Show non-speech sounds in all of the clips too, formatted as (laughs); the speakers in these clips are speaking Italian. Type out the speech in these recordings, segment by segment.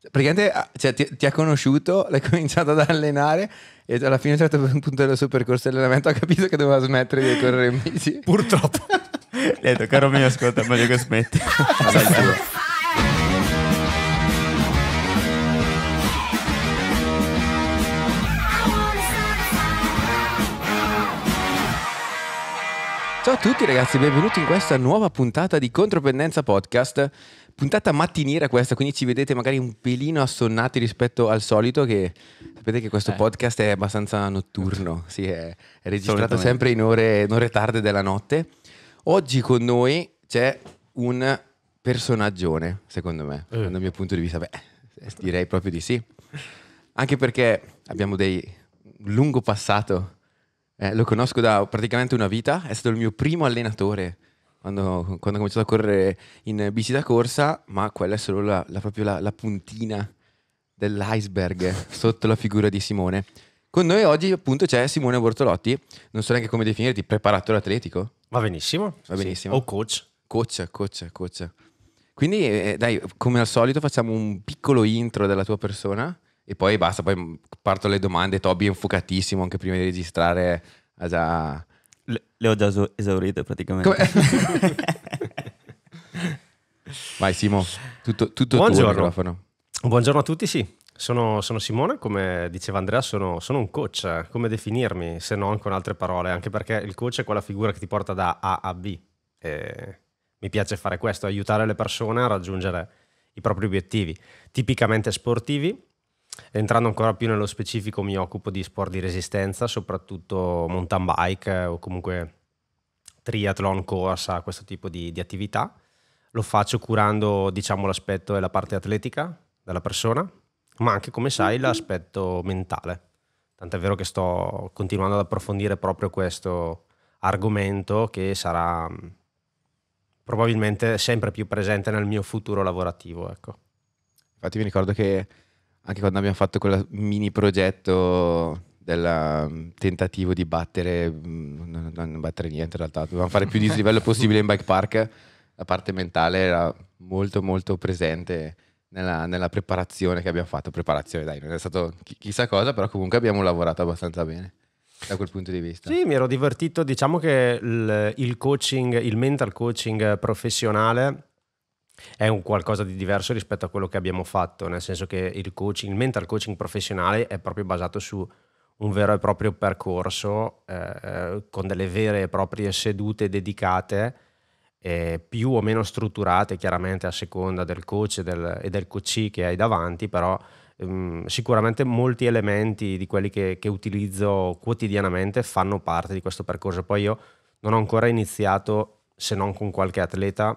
Praticamente ah, cioè, ti, ti, ha conosciuto, (laughs) l'hai cominciato ad allenare e alla fine a un certo (laughs) punto del suo percorso di allenamento ha capito che doveva smettere di correre in bici. (laughs) Purtroppo. Ha detto, caro mio, ascolta, meglio che smetti. Ciao a tutti ragazzi, benvenuti in questa nuova puntata di Contropendenza Podcast. Puntata mattiniera questa, quindi ci vedete magari un pelino assonnati rispetto al solito, che sapete che questo eh. podcast è abbastanza notturno, sì, è, è registrato sempre in ore, in ore tarde della notte. Oggi con noi c'è un personaggione, secondo me, eh. dal mio punto di vista. Beh, direi proprio di sì. Anche perché abbiamo dei lungo passato eh, lo conosco da praticamente una vita, è stato il mio primo allenatore quando, quando ho cominciato a correre in bici da corsa, ma quella è solo la, la, proprio la, la puntina dell'iceberg sotto la figura di Simone. Con noi oggi appunto c'è Simone Bortolotti, non so neanche come definirti, preparatore atletico. Va benissimo. Va benissimo. Sì. O coach. Coach, coach, coach. Quindi eh, dai, come al solito facciamo un piccolo intro della tua persona e poi basta, poi parto le domande. Toby è infucatissimo anche prima di registrare. Ha già... Le, ho già esaurite praticamente. (laughs) Vai Simo, tutto, tutto Buongiorno. tuo microfono. Buongiorno a tutti, sì. Sono, sono, Simone, come diceva Andrea, sono, sono, un coach. Come definirmi se non con altre parole? Anche perché il coach è quella figura che ti porta da A a B. E mi piace fare questo, aiutare le persone a raggiungere i propri obiettivi, tipicamente sportivi, Entrando ancora più nello specifico mi occupo di sport di resistenza, soprattutto mountain bike o comunque triathlon, corsa, questo tipo di, di attività. Lo faccio curando diciamo, l'aspetto e la parte atletica della persona, ma anche come sai l'aspetto mentale. Tant'è vero che sto continuando ad approfondire proprio questo argomento che sarà probabilmente sempre più presente nel mio futuro lavorativo. Ecco. Infatti mi ricordo che anche quando abbiamo fatto quel mini progetto del mm, tentativo di battere, mm, non, non battere niente in realtà, dovevamo fare più di livello possibile in bike park, la parte mentale era molto molto presente nella, nella, preparazione che abbiamo fatto, preparazione dai, non è stato chissà cosa, però comunque abbiamo lavorato abbastanza bene da quel punto di vista. Sì, mi ero divertito, diciamo che il, il coaching, il mental coaching professionale è un qualcosa di diverso rispetto a quello che abbiamo fatto, nel senso che il coaching, il mental coaching professionale è proprio basato su un vero e proprio percorso eh, con delle vere e proprie sedute dedicate, eh, più o meno strutturate chiaramente a seconda del coach e del, e del coachee che hai davanti, però ehm, sicuramente molti elementi di quelli che, che utilizzo quotidianamente fanno parte di questo percorso. Poi io non ho ancora iniziato, se non con qualche atleta,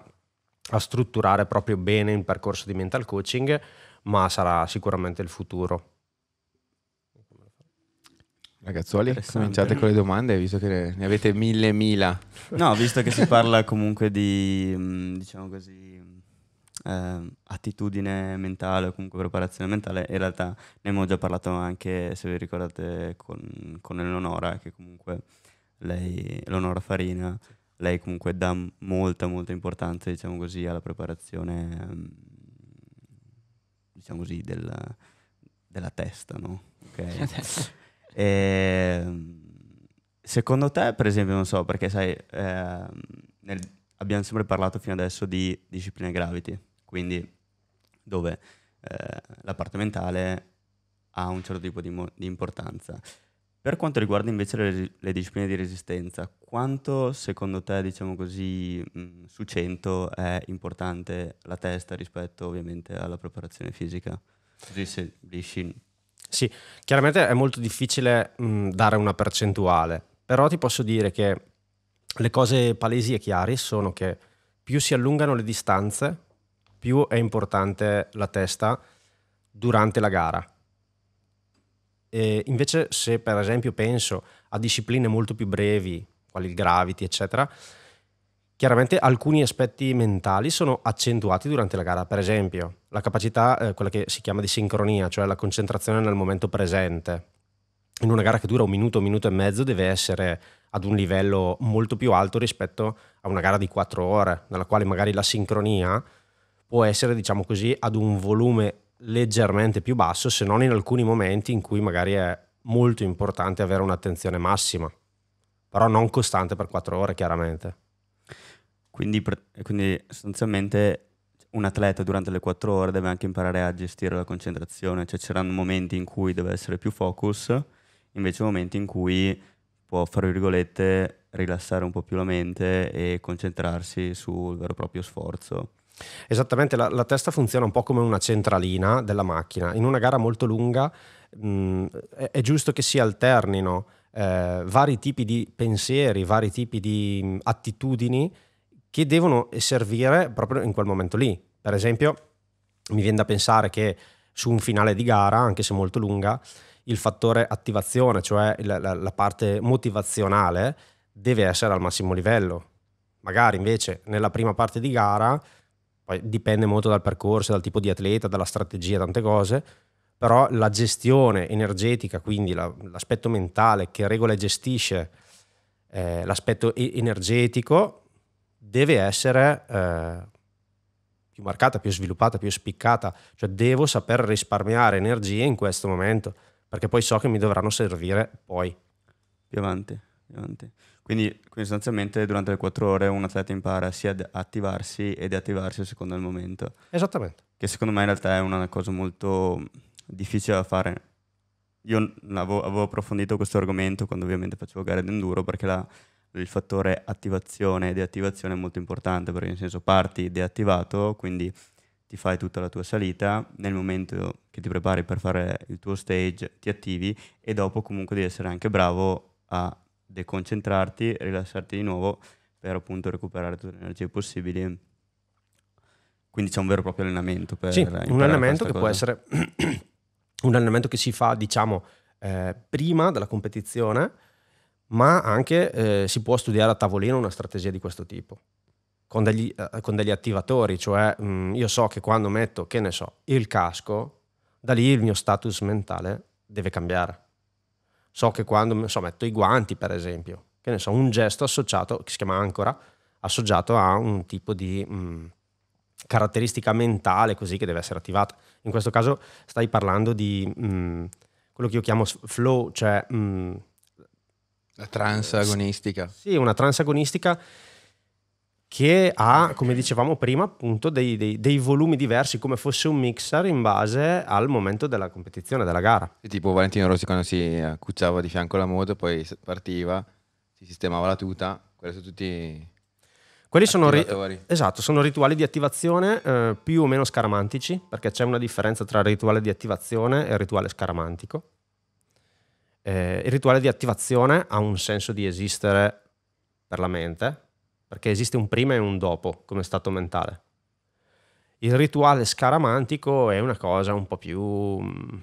a strutturare proprio bene il percorso di mental coaching, ma sarà sicuramente il futuro. Ragazzuoli, cominciate con le domande, visto che ne avete mille mila. No, visto che si parla comunque di, mm, diciamo così, eh, attitudine mentale o comunque preparazione mentale, in realtà ne abbiamo già parlato anche, se vi ricordate, con, con Eleonora, che comunque lei, Eleonora Farina, lei comunque dà molta, molta importanza, diciamo così, alla preparazione, mm, diciamo così, della, della testa, no? Okay. (laughs) e, ehm, secondo te, per esempio, non so, perché sai, eh, nel, abbiamo sempre parlato fino adesso di discipline gravity, quindi dove eh, la parte mentale ha un certo tipo di, mo- di importanza. Per quanto riguarda invece le, le, discipline di resistenza, quanto secondo te, diciamo così, mh, su 100 è importante la testa rispetto ovviamente alla preparazione fisica? Così se riesci... Sì, chiaramente è molto difficile mh, dare una percentuale, però ti posso dire che le cose palesi e chiare sono che più si allungano le distanze, più è importante la testa durante la gara e invece se per esempio penso a discipline molto più brevi, quali il gravity, eccetera, chiaramente alcuni aspetti mentali sono accentuati durante la gara. Per esempio, la capacità, eh, quella che si chiama di sincronia, cioè la concentrazione nel momento presente. In una gara che dura un minuto, un minuto e mezzo, deve essere ad un livello molto più alto rispetto a una gara di quattro ore, nella quale magari la sincronia può essere, diciamo così, ad un volume leggermente più basso, se non in alcuni momenti in cui magari è molto importante avere un'attenzione massima, però non costante per quattro ore chiaramente. Quindi, quindi sostanzialmente un atleta durante le quattro ore deve anche imparare a gestire la concentrazione, cioè c'erano momenti in cui deve essere più focus, invece momenti in cui può, fra virgolette, rilassare un po' più la mente e concentrarsi sul vero e proprio sforzo. Esattamente, la, la, testa funziona un po' come una centralina della macchina. In una gara molto lunga mh, è, è, giusto che si alternino eh, vari tipi di pensieri, vari tipi di mh, attitudini che devono servire proprio in quel momento lì. Per esempio, mi viene da pensare che su un finale di gara, anche se molto lunga, il fattore attivazione, cioè la, la, la parte motivazionale, deve essere al massimo livello. Magari invece nella prima parte di gara, poi dipende molto dal percorso, dal tipo di atleta, dalla strategia, tante cose, però la gestione energetica, quindi la, l'aspetto mentale che regola e gestisce eh, l'aspetto energetico, deve essere eh, più marcata, più sviluppata, più spiccata, cioè devo saper risparmiare energie in questo momento perché poi so che mi dovranno servire poi. Più avanti, più avanti. Quindi, quindi sostanzialmente durante le quattro ore un atleta impara sia ad attivarsi e deattivarsi a seconda del momento. Esattamente. Che secondo me in realtà è una cosa molto difficile da fare. Io avevo, avevo approfondito questo argomento quando ovviamente facevo gare d'enduro perché la, il fattore attivazione e deattivazione è molto importante perché nel senso parti deattivato, quindi ti fai tutta la tua salita, nel momento che ti prepari per fare il tuo stage ti attivi e dopo comunque devi essere anche bravo a deconcentrarti, rilassarti di nuovo per appunto recuperare tutte le energie possibili. Quindi c'è un vero e proprio allenamento per sì, un allenamento che cosa. può essere (clears throat) un allenamento che si fa diciamo eh, prima della competizione ma anche eh, si può studiare a tavolino una strategia di questo tipo con degli, eh, con degli attivatori, cioè mh, mm, io so che quando metto, che ne so, il casco, da lì il mio status mentale deve cambiare. So che quando so, metto i guanti, per esempio, che ne so, un gesto associato, che si chiama ancora, associato a un tipo di mh, mm, caratteristica mentale così che deve essere attivata. In questo caso stai parlando di mh, mm, quello che io chiamo flow, cioè... la trans agonistica. Sì, una trans agonistica che ha, come dicevamo prima, appunto dei, dei, dei, volumi diversi, come fosse un mixer in base al momento della competizione, della gara. E tipo Valentino Rossi quando si accucciava di fianco alla moto, poi partiva, si sistemava la tuta, quelli sono tutti... Quelli sono, ri- esatto, sono rituali di attivazione eh, più o meno scaramantici, perché c'è una differenza tra il rituale di attivazione e il rituale scaramantico. Eh, il rituale di attivazione ha un senso di esistere per la mente, perché esiste un prima e un dopo come stato mentale. Il rituale scaramantico è una cosa un po' più, mm,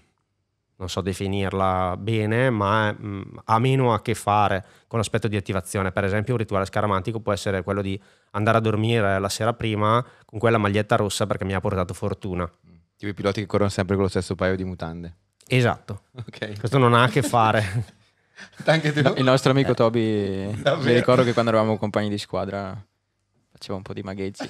non so definirla bene, ma mm, ha meno a che fare con l'aspetto di attivazione. Per esempio, un rituale scaramantico può essere quello di andare a dormire la sera prima con quella maglietta rossa perché mi ha portato fortuna. Tipo i piloti che corrono sempre con lo stesso paio di mutande. Esatto. Okay. Questo non ha a che fare (laughs) Anche tu? Il nostro amico Toby, mi ricordo che quando eravamo compagni di squadra faceva un po' di magheggi.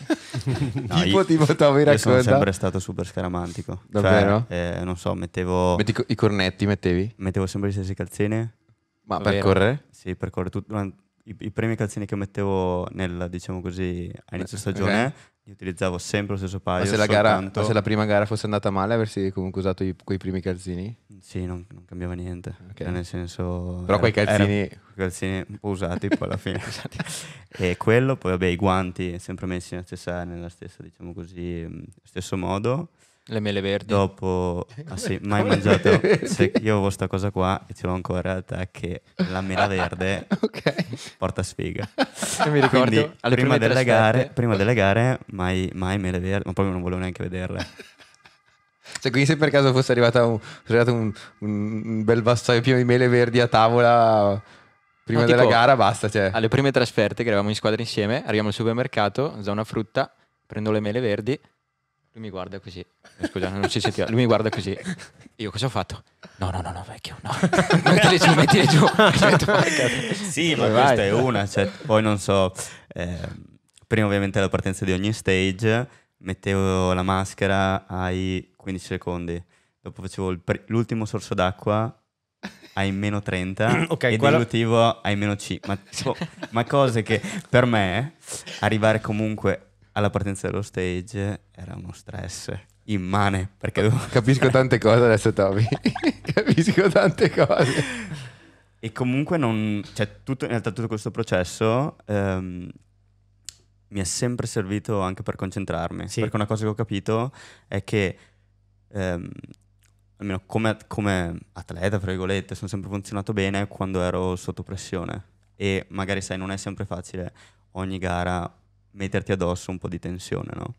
no, tipo, tipo Toby racconta. Io sono sempre stato super scaramantico. Davvero? Cioè, eh, non so, mettevo... Metti i cornetti mettevi? Mettevo sempre gli stessi calzini. Ma Davvero? per correre? Sì, per correre. Tutto, i, i, primi calzini che mettevo nel, diciamo così, a inizio stagione okay utilizzavo sempre lo stesso paio. Ma se, la gara, ma se la prima gara fosse andata male, avresti comunque usato i, quei primi calzini? Sì, non, non cambiava niente. Okay. Cioè, nel senso. Però quei calzini. calzini un po' usati poi alla fine. (laughs) e quello, poi vabbè, i guanti sempre messi nella stessa, nella stessa diciamo così, stesso modo. Le mele verdi. Dopo, ah sì, mai mangiato. (laughs) Se io avevo questa cosa qua e ce l'ho ancora in realtà che la mela verde (laughs) okay. porta sfiga. Io (laughs) mi ricordo Quindi, prima, delle gare, prima delle gare, mai, mai mele verdi, ma proprio non volevo neanche vederle. Cioè, quindi se per caso fosse arrivato un, arrivato un, un bel vassoio pieno di mele verdi a tavola prima no, della gara, basta. Cioè. Alle prime trasferte, che eravamo in squadra insieme, arriviamo al supermercato, zona frutta, prendo le mele verdi lui mi guarda così. Scusa, non si sentiva. Lui mi guarda così. Io cosa ho fatto? No, no, no, no vecchio, no. (laughs) mettile giù, mettile giù. (laughs) sì, ma vai, questa vai. è una. Cioè, poi non so, eh, prima ovviamente la partenza di ogni stage, mettevo la maschera ai 15 secondi, dopo facevo pri- l'ultimo sorso d'acqua ai meno 30 (coughs) Ok, e quello- dilutivo ai meno 5. Ma, tipo- ma cose che per me arrivare comunque alla partenza dello stage era uno stress immane perché dovevo (laughs) Capisco tante cose adesso, Toby. (laughs) Capisco tante cose. E comunque non, cioè tutto, in realtà tutto questo processo ehm, mi è sempre servito anche per concentrarmi. Sì. Perché una cosa che ho capito è che, ehm, almeno come, come atleta, fra virgolette, sono sempre funzionato bene quando ero sotto pressione. E magari, sai, non è sempre facile ogni gara metterti addosso un po' di tensione, no?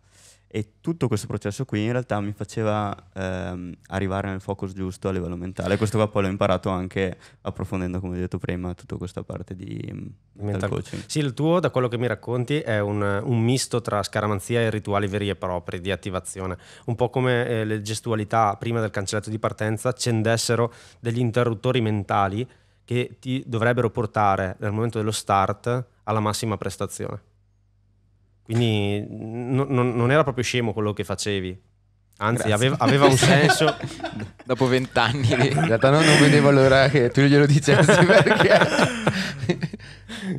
E tutto questo processo qui in realtà mi faceva ehm, arrivare nel focus giusto a livello mentale. Questo qua poi l'ho imparato anche approfondendo, come ho detto prima, tutta questa parte di mm, mental coaching. Sì, il tuo, da quello che mi racconti, è un, un misto tra scaramanzia e rituali veri e propri di attivazione. Un po' come eh, le gestualità prima del cancelletto di partenza accendessero degli interruttori mentali che ti dovrebbero portare nel momento dello start alla massima prestazione. Quindi no- non- non era proprio scemo quello che facevi. Anzi, aveva, aveva un senso. (laughs) Dopo vent'anni. In realtà non, non vedevo l'ora che tu glielo dicessi (laughs) perché...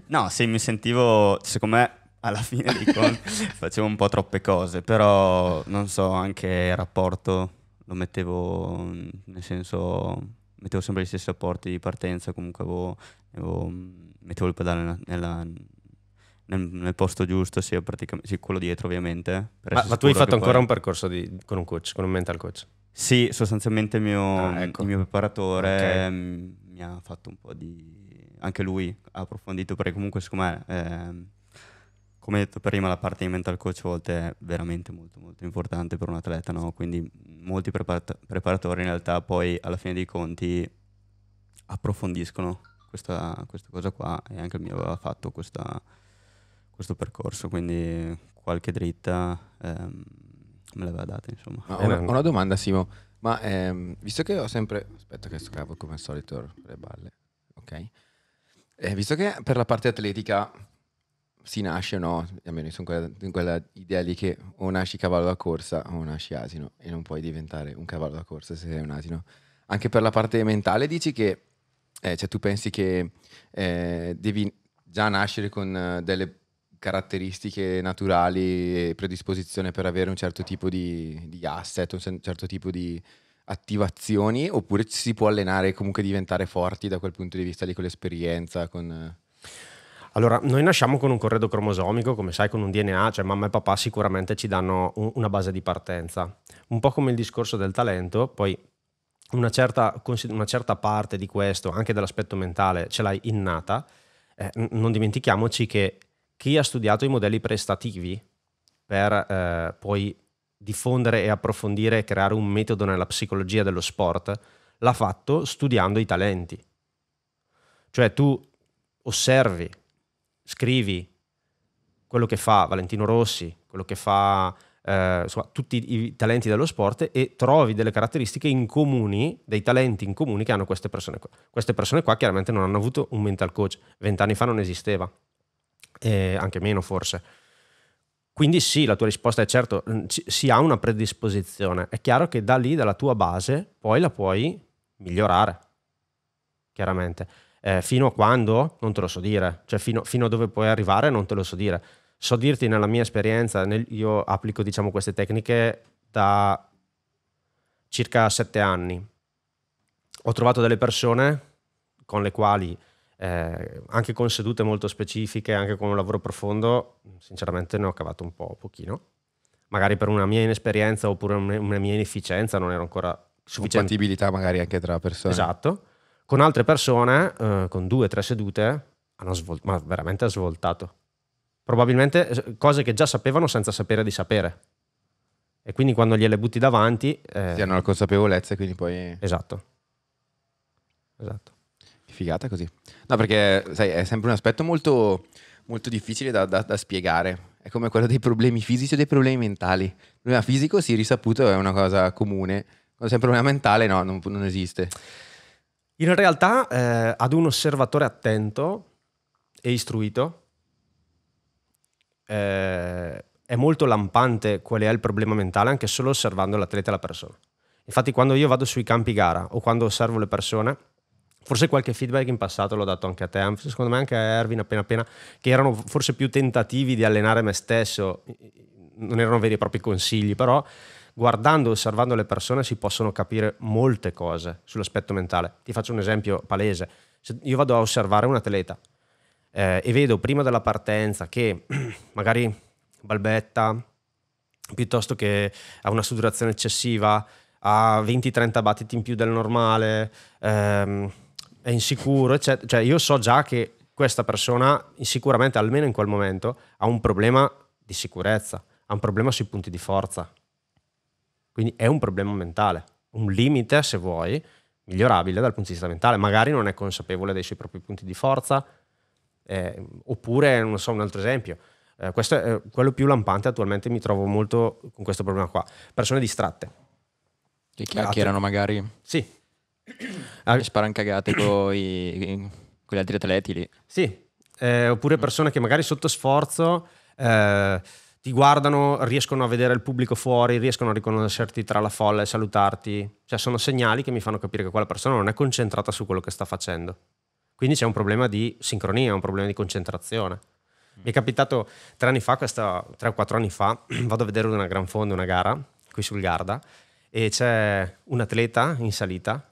No, sì, mi sentivo, secondo me, alla fine dei conti (laughs) facevo un po' troppe cose, però non so, anche il rapporto lo mettevo, nel senso, mettevo sempre gli stessi rapporti di partenza, comunque avevo, avevo- mettevo il pedale nella- nella- nel, nel posto giusto, sì, praticamente, sì, quello dietro ovviamente. Ma, ma tu hai fatto ancora poi- un percorso di- con un coach, con un mental coach. Sì, sostanzialmente il mio, Ah, ecco. il mio preparatore Ok. mm, mi ha fatto un po' di... Anche lui ha approfondito perché comunque secondo me, ehm, come detto prima, la parte di mental coach a volte è veramente molto molto importante per un atleta, no? Quindi molti preparat- preparatori in realtà poi alla fine dei conti approfondiscono questa, questa cosa qua e anche il mio aveva fatto questa- questo percorso, quindi qualche dritta ehm, me l'aveva data insomma. Ma Eh, una, una domanda, Simo. Ma ehm, visto che ho sempre. Aspetta, che sto cavo come al solito le balle. Ok. Eh, visto che per la parte atletica si nasce, no? Almeno sono quella, in quella idea lì che o nasci cavallo da corsa o nasci asino e non puoi diventare un cavallo da corsa se sei un asino. Anche per la parte mentale dici che. eh, cioè, tu pensi che eh, devi già nascere con eh, delle caratteristiche naturali e predisposizione per avere un certo tipo di, di asset, un certo tipo di attivazioni, oppure ci si può allenare e comunque diventare forti da quel punto di vista lì con l'esperienza, con... Allora, noi nasciamo con un corredo cromosomico, come sai, con un DNA, cioè mamma e papà sicuramente ci danno un- una base di partenza. Un po' come il discorso del talento, poi una certa, una certa parte di questo, anche dell'aspetto mentale, ce l'hai innata. Eh, non dimentichiamoci che chi ha studiato i modelli prestativi per eh, poi diffondere e approfondire e creare un metodo nella psicologia dello sport, l'ha fatto studiando i talenti. Cioè tu osservi, scrivi quello che fa Valentino Rossi, quello che fa eh, insomma, tutti i talenti dello sport e trovi delle caratteristiche in comuni, dei talenti in comuni che hanno queste persone qua. Queste persone qua chiaramente non hanno avuto un mental coach, vent'anni fa non esisteva, e anche meno forse. Quindi sì, la tua risposta è certo, mm, si ha una predisposizione. È chiaro che da lì, dalla tua base, poi la puoi migliorare, chiaramente. Eh, fino a quando? Non te lo so dire. Cioè fino, fino a dove puoi arrivare non te lo so dire. So dirti nella mia esperienza, nel- io applico diciamo queste tecniche da circa sette anni. Ho trovato delle persone con le quali, eh, anche con sedute molto specifiche, anche con un lavoro profondo, sinceramente ne ho cavato un po' pochino. Magari per una mia inesperienza oppure una mia inefficienza non ero ancora sufficiente. compatibilità magari anche tra persone. Esatto. Con altre persone, eh, con due o tre sedute, hanno svol- ma veramente ha svoltato. Probabilmente eh, cose che già sapevano senza sapere di sapere. E quindi quando gliele butti davanti... eh, Si hanno la consapevolezza e quindi poi... Esatto. Esatto. Figata così. No, perché sai, è sempre un aspetto molto, molto difficile da, da- da spiegare. È come quello dei problemi fisici o dei problemi mentali. Il problema fisico, sì, risaputo, è una cosa comune. Quando c'è un problema mentale, no, non, non esiste. In realtà, eh, ad un osservatore attento e istruito, eh, è molto lampante qual è il problema mentale anche solo osservando l'atleta e la persona. Infatti quando io vado sui campi gara o quando osservo le persone, forse qualche feedback in passato l'ho dato anche a te, secondo me anche a Erwin appena appena, che erano forse più tentativi di allenare me stesso, non erano veri e propri consigli, però guardando e osservando le persone si possono capire molte cose sull'aspetto mentale. Ti faccio un esempio palese. Se io vado a osservare un atleta eh, e vedo prima della partenza che (clears throat) magari balbetta, piuttosto che ha una sudorazione eccessiva, ha 20-30 battiti in più del normale, ehm, è insicuro, eccetera. Cioè io so già che questa persona sicuramente, almeno in quel momento, ha un problema di sicurezza, ha un problema sui punti di forza. Quindi è un problema mentale, un limite, se vuoi, migliorabile dal punto di vista mentale. Magari non è consapevole dei suoi propri punti di forza, eh, oppure, non so, un altro esempio. Eh, questo è quello più lampante attualmente, mi trovo molto con questo problema qua. Persone distratte. Che chiacchierano magari. Sì. (clears throat) Che sparano cagate con, i, con gli altri atleti lì. Sì, eh, oppure persone che magari sotto sforzo eh, ti guardano, riescono a vedere il pubblico fuori, riescono a riconoscerti tra la folla e salutarti. Cioè sono segnali che mi fanno capire che quella persona non è concentrata su quello che sta facendo. Quindi c'è un problema di sincronia, un problema di concentrazione. Mi è capitato tre anni fa, questa, tre o quattro anni fa, (clears throat) vado a vedere una gran fonda, una gara, qui sul Garda, e c'è un atleta in salita,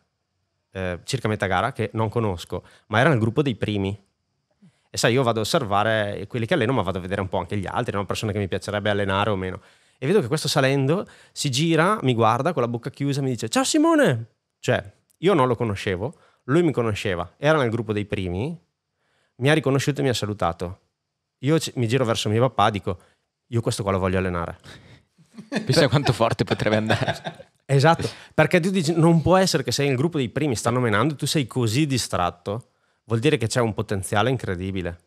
eh, circa metà gara, che non conosco, ma era nel gruppo dei primi. E sai, io vado a osservare quelli che alleno, ma vado a vedere un po' anche gli altri, no? persone che mi piacerebbe allenare o meno. E vedo che questo salendo si gira, mi guarda con la bocca chiusa e mi dice: Ciao Simone! Cioè, io non lo conoscevo, lui mi conosceva, era nel gruppo dei primi, mi ha riconosciuto e mi ha salutato. Io mi giro verso mio papà e dico: Io questo qua lo voglio allenare. Pensa quanto forte potrebbe andare. Esatto, perché tu dici: Non può essere che sei nel gruppo dei primi, stanno menando, tu sei così distratto vuol dire che c'è un potenziale incredibile.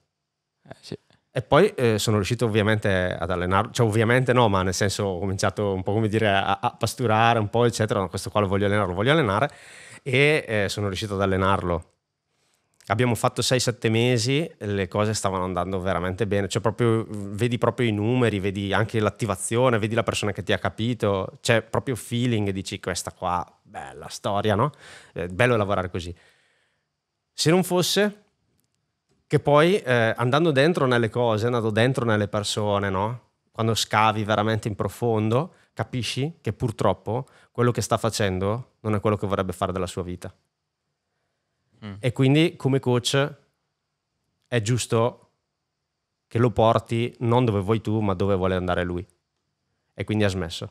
Eh, sì. E poi eh, sono riuscito ovviamente ad allenarlo, cioè ovviamente no, ma nel senso ho cominciato un po' come dire a, a pasturare un po' eccetera, questo qua lo voglio allenare, lo voglio allenare e eh, sono riuscito ad allenarlo. Abbiamo fatto 6-7 mesi, le cose stavano andando veramente bene, cioè proprio, vedi proprio i numeri, vedi anche l'attivazione, vedi la persona che ti ha capito, c'è proprio feeling dici questa qua, bella storia, no? È bello lavorare così. Se non fosse che poi eh, andando dentro nelle cose, andando dentro nelle persone, no? quando scavi veramente in profondo, capisci che purtroppo quello che sta facendo non è quello che vorrebbe fare della sua vita. Mm. E quindi come coach è giusto che lo porti non dove vuoi tu, ma dove vuole andare lui. E quindi ha smesso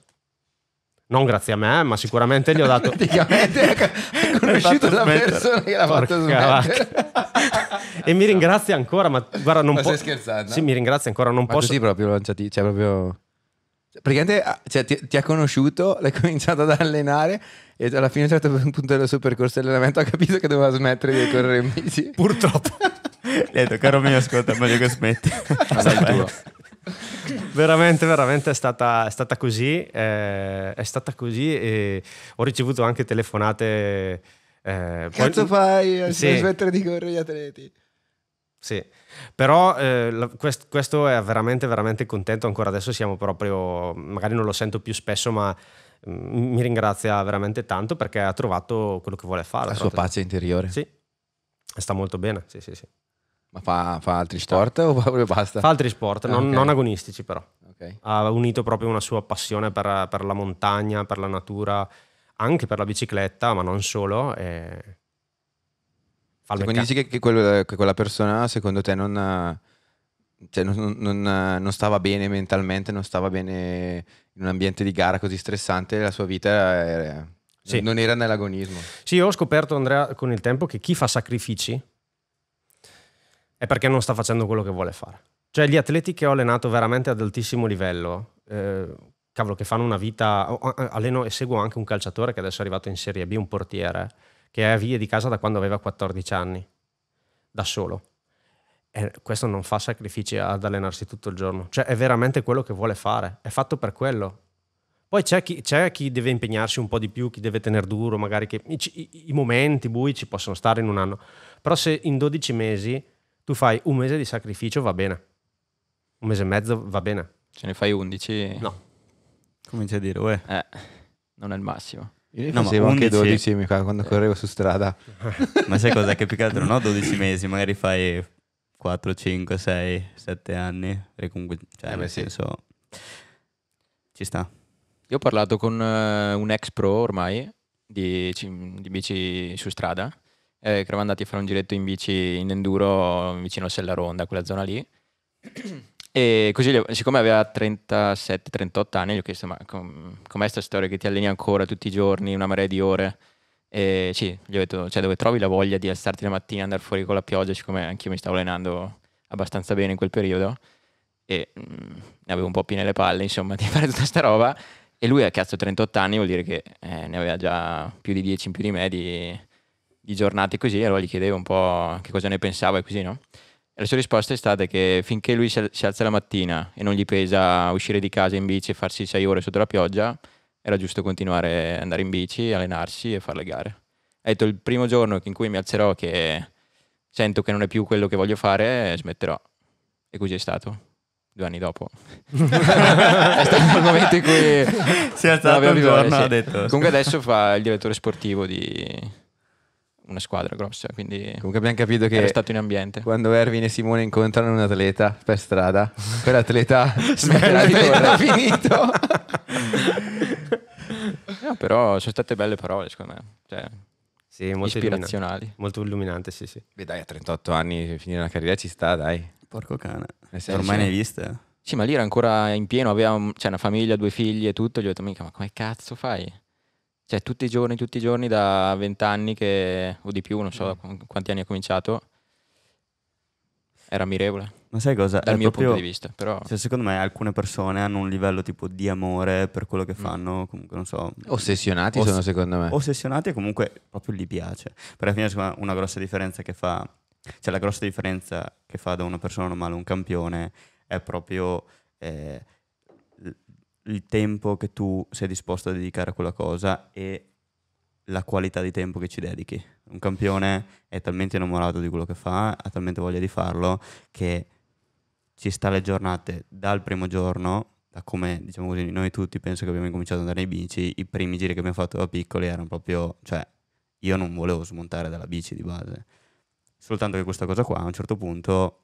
non grazie a me, ma sicuramente gli ho dato. (laughs) Praticamente (laughs) ha conosciuto la persona che l'ha fatto smettere. e mi ringrazia ancora, ma guarda, non può. stai scherzando? Sì, mi ringrazia ancora, non ma posso. Sì, proprio lanciati, cioè proprio. Praticamente ah, cioè, ti, ti, ha conosciuto, (laughs) l'hai cominciato ad allenare e alla fine, a un certo (laughs) punto del suo percorso di allenamento, ha capito che doveva smettere di correre in bici. (laughs) Purtroppo. Ha detto, caro mio, ascolta, meglio che smetti. Veramente, veramente è stata, è stata così. Eh, è stata così e ho ricevuto anche telefonate. Eh, Cazzo poi, fai? Sì. Smettere di correre gli atleti. Sì, però eh, quest, questo è veramente, veramente contento. Ancora adesso siamo proprio, magari non lo sento più spesso, ma mm, mi ringrazia veramente tanto perché ha trovato quello che vuole fare. La sua pace interiore. Sì, sta molto bene. Sì, sì, sì. Ma fa, fa altri sport o proprio basta? Fa altri sport, non, okay. non agonistici però. Okay. Ha unito proprio una sua passione per, per, la montagna, per la natura, anche per la bicicletta, ma non solo. E... Fa cioè, quindi dici che, che, quello, che, quella persona secondo te non, cioè non, non, non, stava bene mentalmente, non stava bene in un ambiente di gara così stressante, la sua vita era, sì. non era nell'agonismo. Sì, ho scoperto Andrea con il tempo che chi fa sacrifici è perché non sta facendo quello che vuole fare. Cioè gli atleti che ho allenato veramente ad altissimo livello, eh, cavolo, che fanno una vita, alleno e seguo anche un calciatore che adesso è arrivato in Serie B, un portiere, che è via di casa da quando aveva 14 anni, da solo. E questo non fa sacrifici ad allenarsi tutto il giorno, cioè è veramente quello che vuole fare, è fatto per quello. Poi c'è chi, c'è chi deve impegnarsi un po' di più, chi deve tenere duro, magari che i, i, i momenti bui ci possono stare in un anno, però se in 12 mesi tu fai un mese di sacrificio, va bene. Un mese e mezzo va bene. Se ne fai 11, No. Cominci a dire, uè. eh, non è il massimo. Io ne No, ma facevo anche 11 12 mi ricordo, quando correvo su strada. (laughs) Ma sai cosa? Che più che altro no 12 (laughs) mesi, magari fai 4, 5, 6, 7 anni. E comunque, cioè, Eh beh, nel sì. senso, ci sta. Io ho parlato con eh, un ex pro ormai di, di bici su strada, eh, che eravamo andati a fare un giretto in bici in enduro vicino a Sella Ronda, quella zona lì. (clears throat) E così, siccome aveva 37-38 anni, gli ho chiesto: Ma com- com'è questa storia che ti alleni ancora tutti i giorni, una marea di ore? E sì, gli ho detto: Cioè, dove trovi la voglia di alzarti la mattina, andare fuori con la pioggia? Siccome anch'io mi stavo allenando abbastanza bene in quel periodo, e mm, ne avevo un po' piene le palle, insomma, (laughs) di fare tutta sta roba. E lui ha cazzo 38 anni, vuol dire che eh, ne aveva già più di 10 in più di me di, di giornate così. E allora gli chiedevo un po' che cosa ne pensava e così, no? La sua risposta è stata che finché lui si al- si alza la mattina e non gli pesa uscire di casa in bici e farsi 6 ore sotto la pioggia, era giusto continuare ad andare in bici, allenarsi e fare le gare. Ha detto il primo giorno in cui mi alzerò che sento che non è più quello che voglio fare, smetterò. E così è stato. Due anni dopo. è stato il momento in cui Si è alzato voglia, giorno sì. ha detto... Comunque adesso fa il direttore sportivo di una squadra grossa, quindi Comunque abbiamo capito era che stato in ambiente. quando Erwin e Simone incontrano un atleta per strada, (laughs) quell'atleta smetterà di correre. È finito. (laughs) No, però sono state belle parole, secondo me. Cioè, Sì, molto illuminante. ispirazionali. Molto illuminante, sì, sì. Beh dai, a 38 anni finire la carriera ci sta, dai. Porco cane. Ormai ne hai viste? Sì, ma lì era ancora in pieno, aveva un- cioè, una famiglia, due figli e tutto. Gli ho detto, mica, ma come cazzo fai? Cioè, tutti i giorni, tutti i giorni da vent'anni che, o di più, non so qu- quanti anni ha cominciato. Era ammirevole, Ma sai cosa? dal È mio proprio- punto di vista. Però, cioè, secondo me alcune persone hanno un livello tipo di amore per quello Mm. che fanno, comunque non so, Ossessionati Oss- sono secondo me. ossessionati e comunque proprio gli piace. Per alla fine secondo me una grossa differenza che fa, cioè la grossa differenza che fa da una persona normale a un campione è proprio eh, il tempo che tu sei disposto a dedicare a quella cosa e la qualità di tempo che ci dedichi. Un campione è talmente innamorato di quello che fa, ha talmente voglia di farlo che ci sta le giornate dal primo giorno, da come diciamo così, noi tutti penso che abbiamo incominciato ad andare in bici, i primi giri che abbiamo fatto da piccoli erano proprio, cioè io non volevo smontare dalla bici di base. Soltanto che questa cosa qua a un certo punto,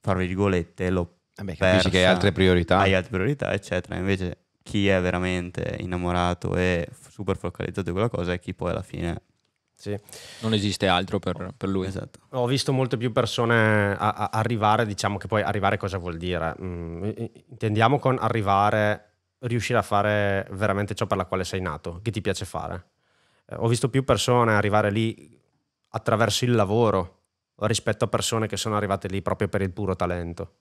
fra virgolette, l'ho Vabbè, capisci che hai persa. altre priorità. hai altre priorità, eccetera. Invece chi è veramente innamorato e super focalizzato di quella cosa è chi poi alla fine... Sì. non esiste altro per, per lui. Esatto. Ho visto molte più persone a- a- arrivare, diciamo che poi arrivare cosa vuol dire? Mm, intendiamo con arrivare, riuscire a fare veramente ciò per la quale sei nato, che ti piace fare. Eh, ho visto più persone arrivare lì attraverso il lavoro rispetto a persone che sono arrivate lì proprio per il puro talento.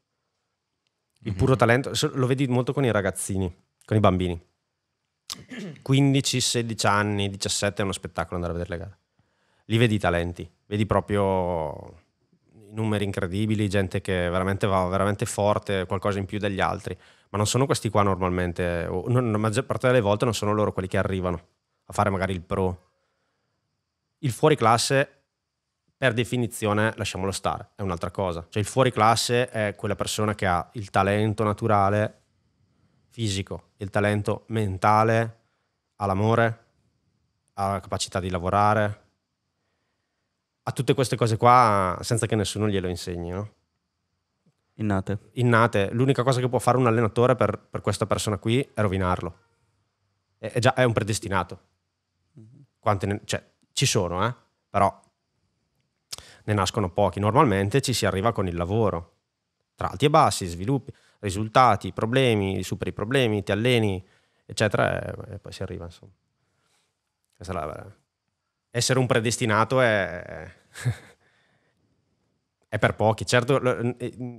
Il puro talento so- lo vedi molto con i ragazzini, con i bambini. 15, 16 anni, 17 è uno spettacolo andare a vedere le gare. Lì vedi i talenti, vedi proprio i numeri incredibili, gente che veramente va veramente forte, qualcosa in più degli altri. Ma non sono questi qua normalmente, o non- la maggior parte delle volte non sono loro quelli che arrivano a fare magari il pro. Il fuori classe, per definizione, lasciamolo stare, è un'altra cosa. Cioè il fuori classe è quella persona che ha il talento naturale fisico, il talento mentale, ha l'amore, ha la capacità di lavorare, ha tutte queste cose qua senza che nessuno glielo insegni, no? Innate. innate, l'unica cosa che può fare un allenatore per, per questa persona qui è rovinarlo. È, è già è un predestinato. Quante ne- cioè, ci sono, eh? però ne nascono pochi. Normalmente ci si arriva con il lavoro, tra alti e bassi, sviluppi, risultati, problemi, superi i problemi, ti alleni, eccetera, e, poi si arriva, insomma. La- essere un predestinato è, (laughs) è per pochi. Certo,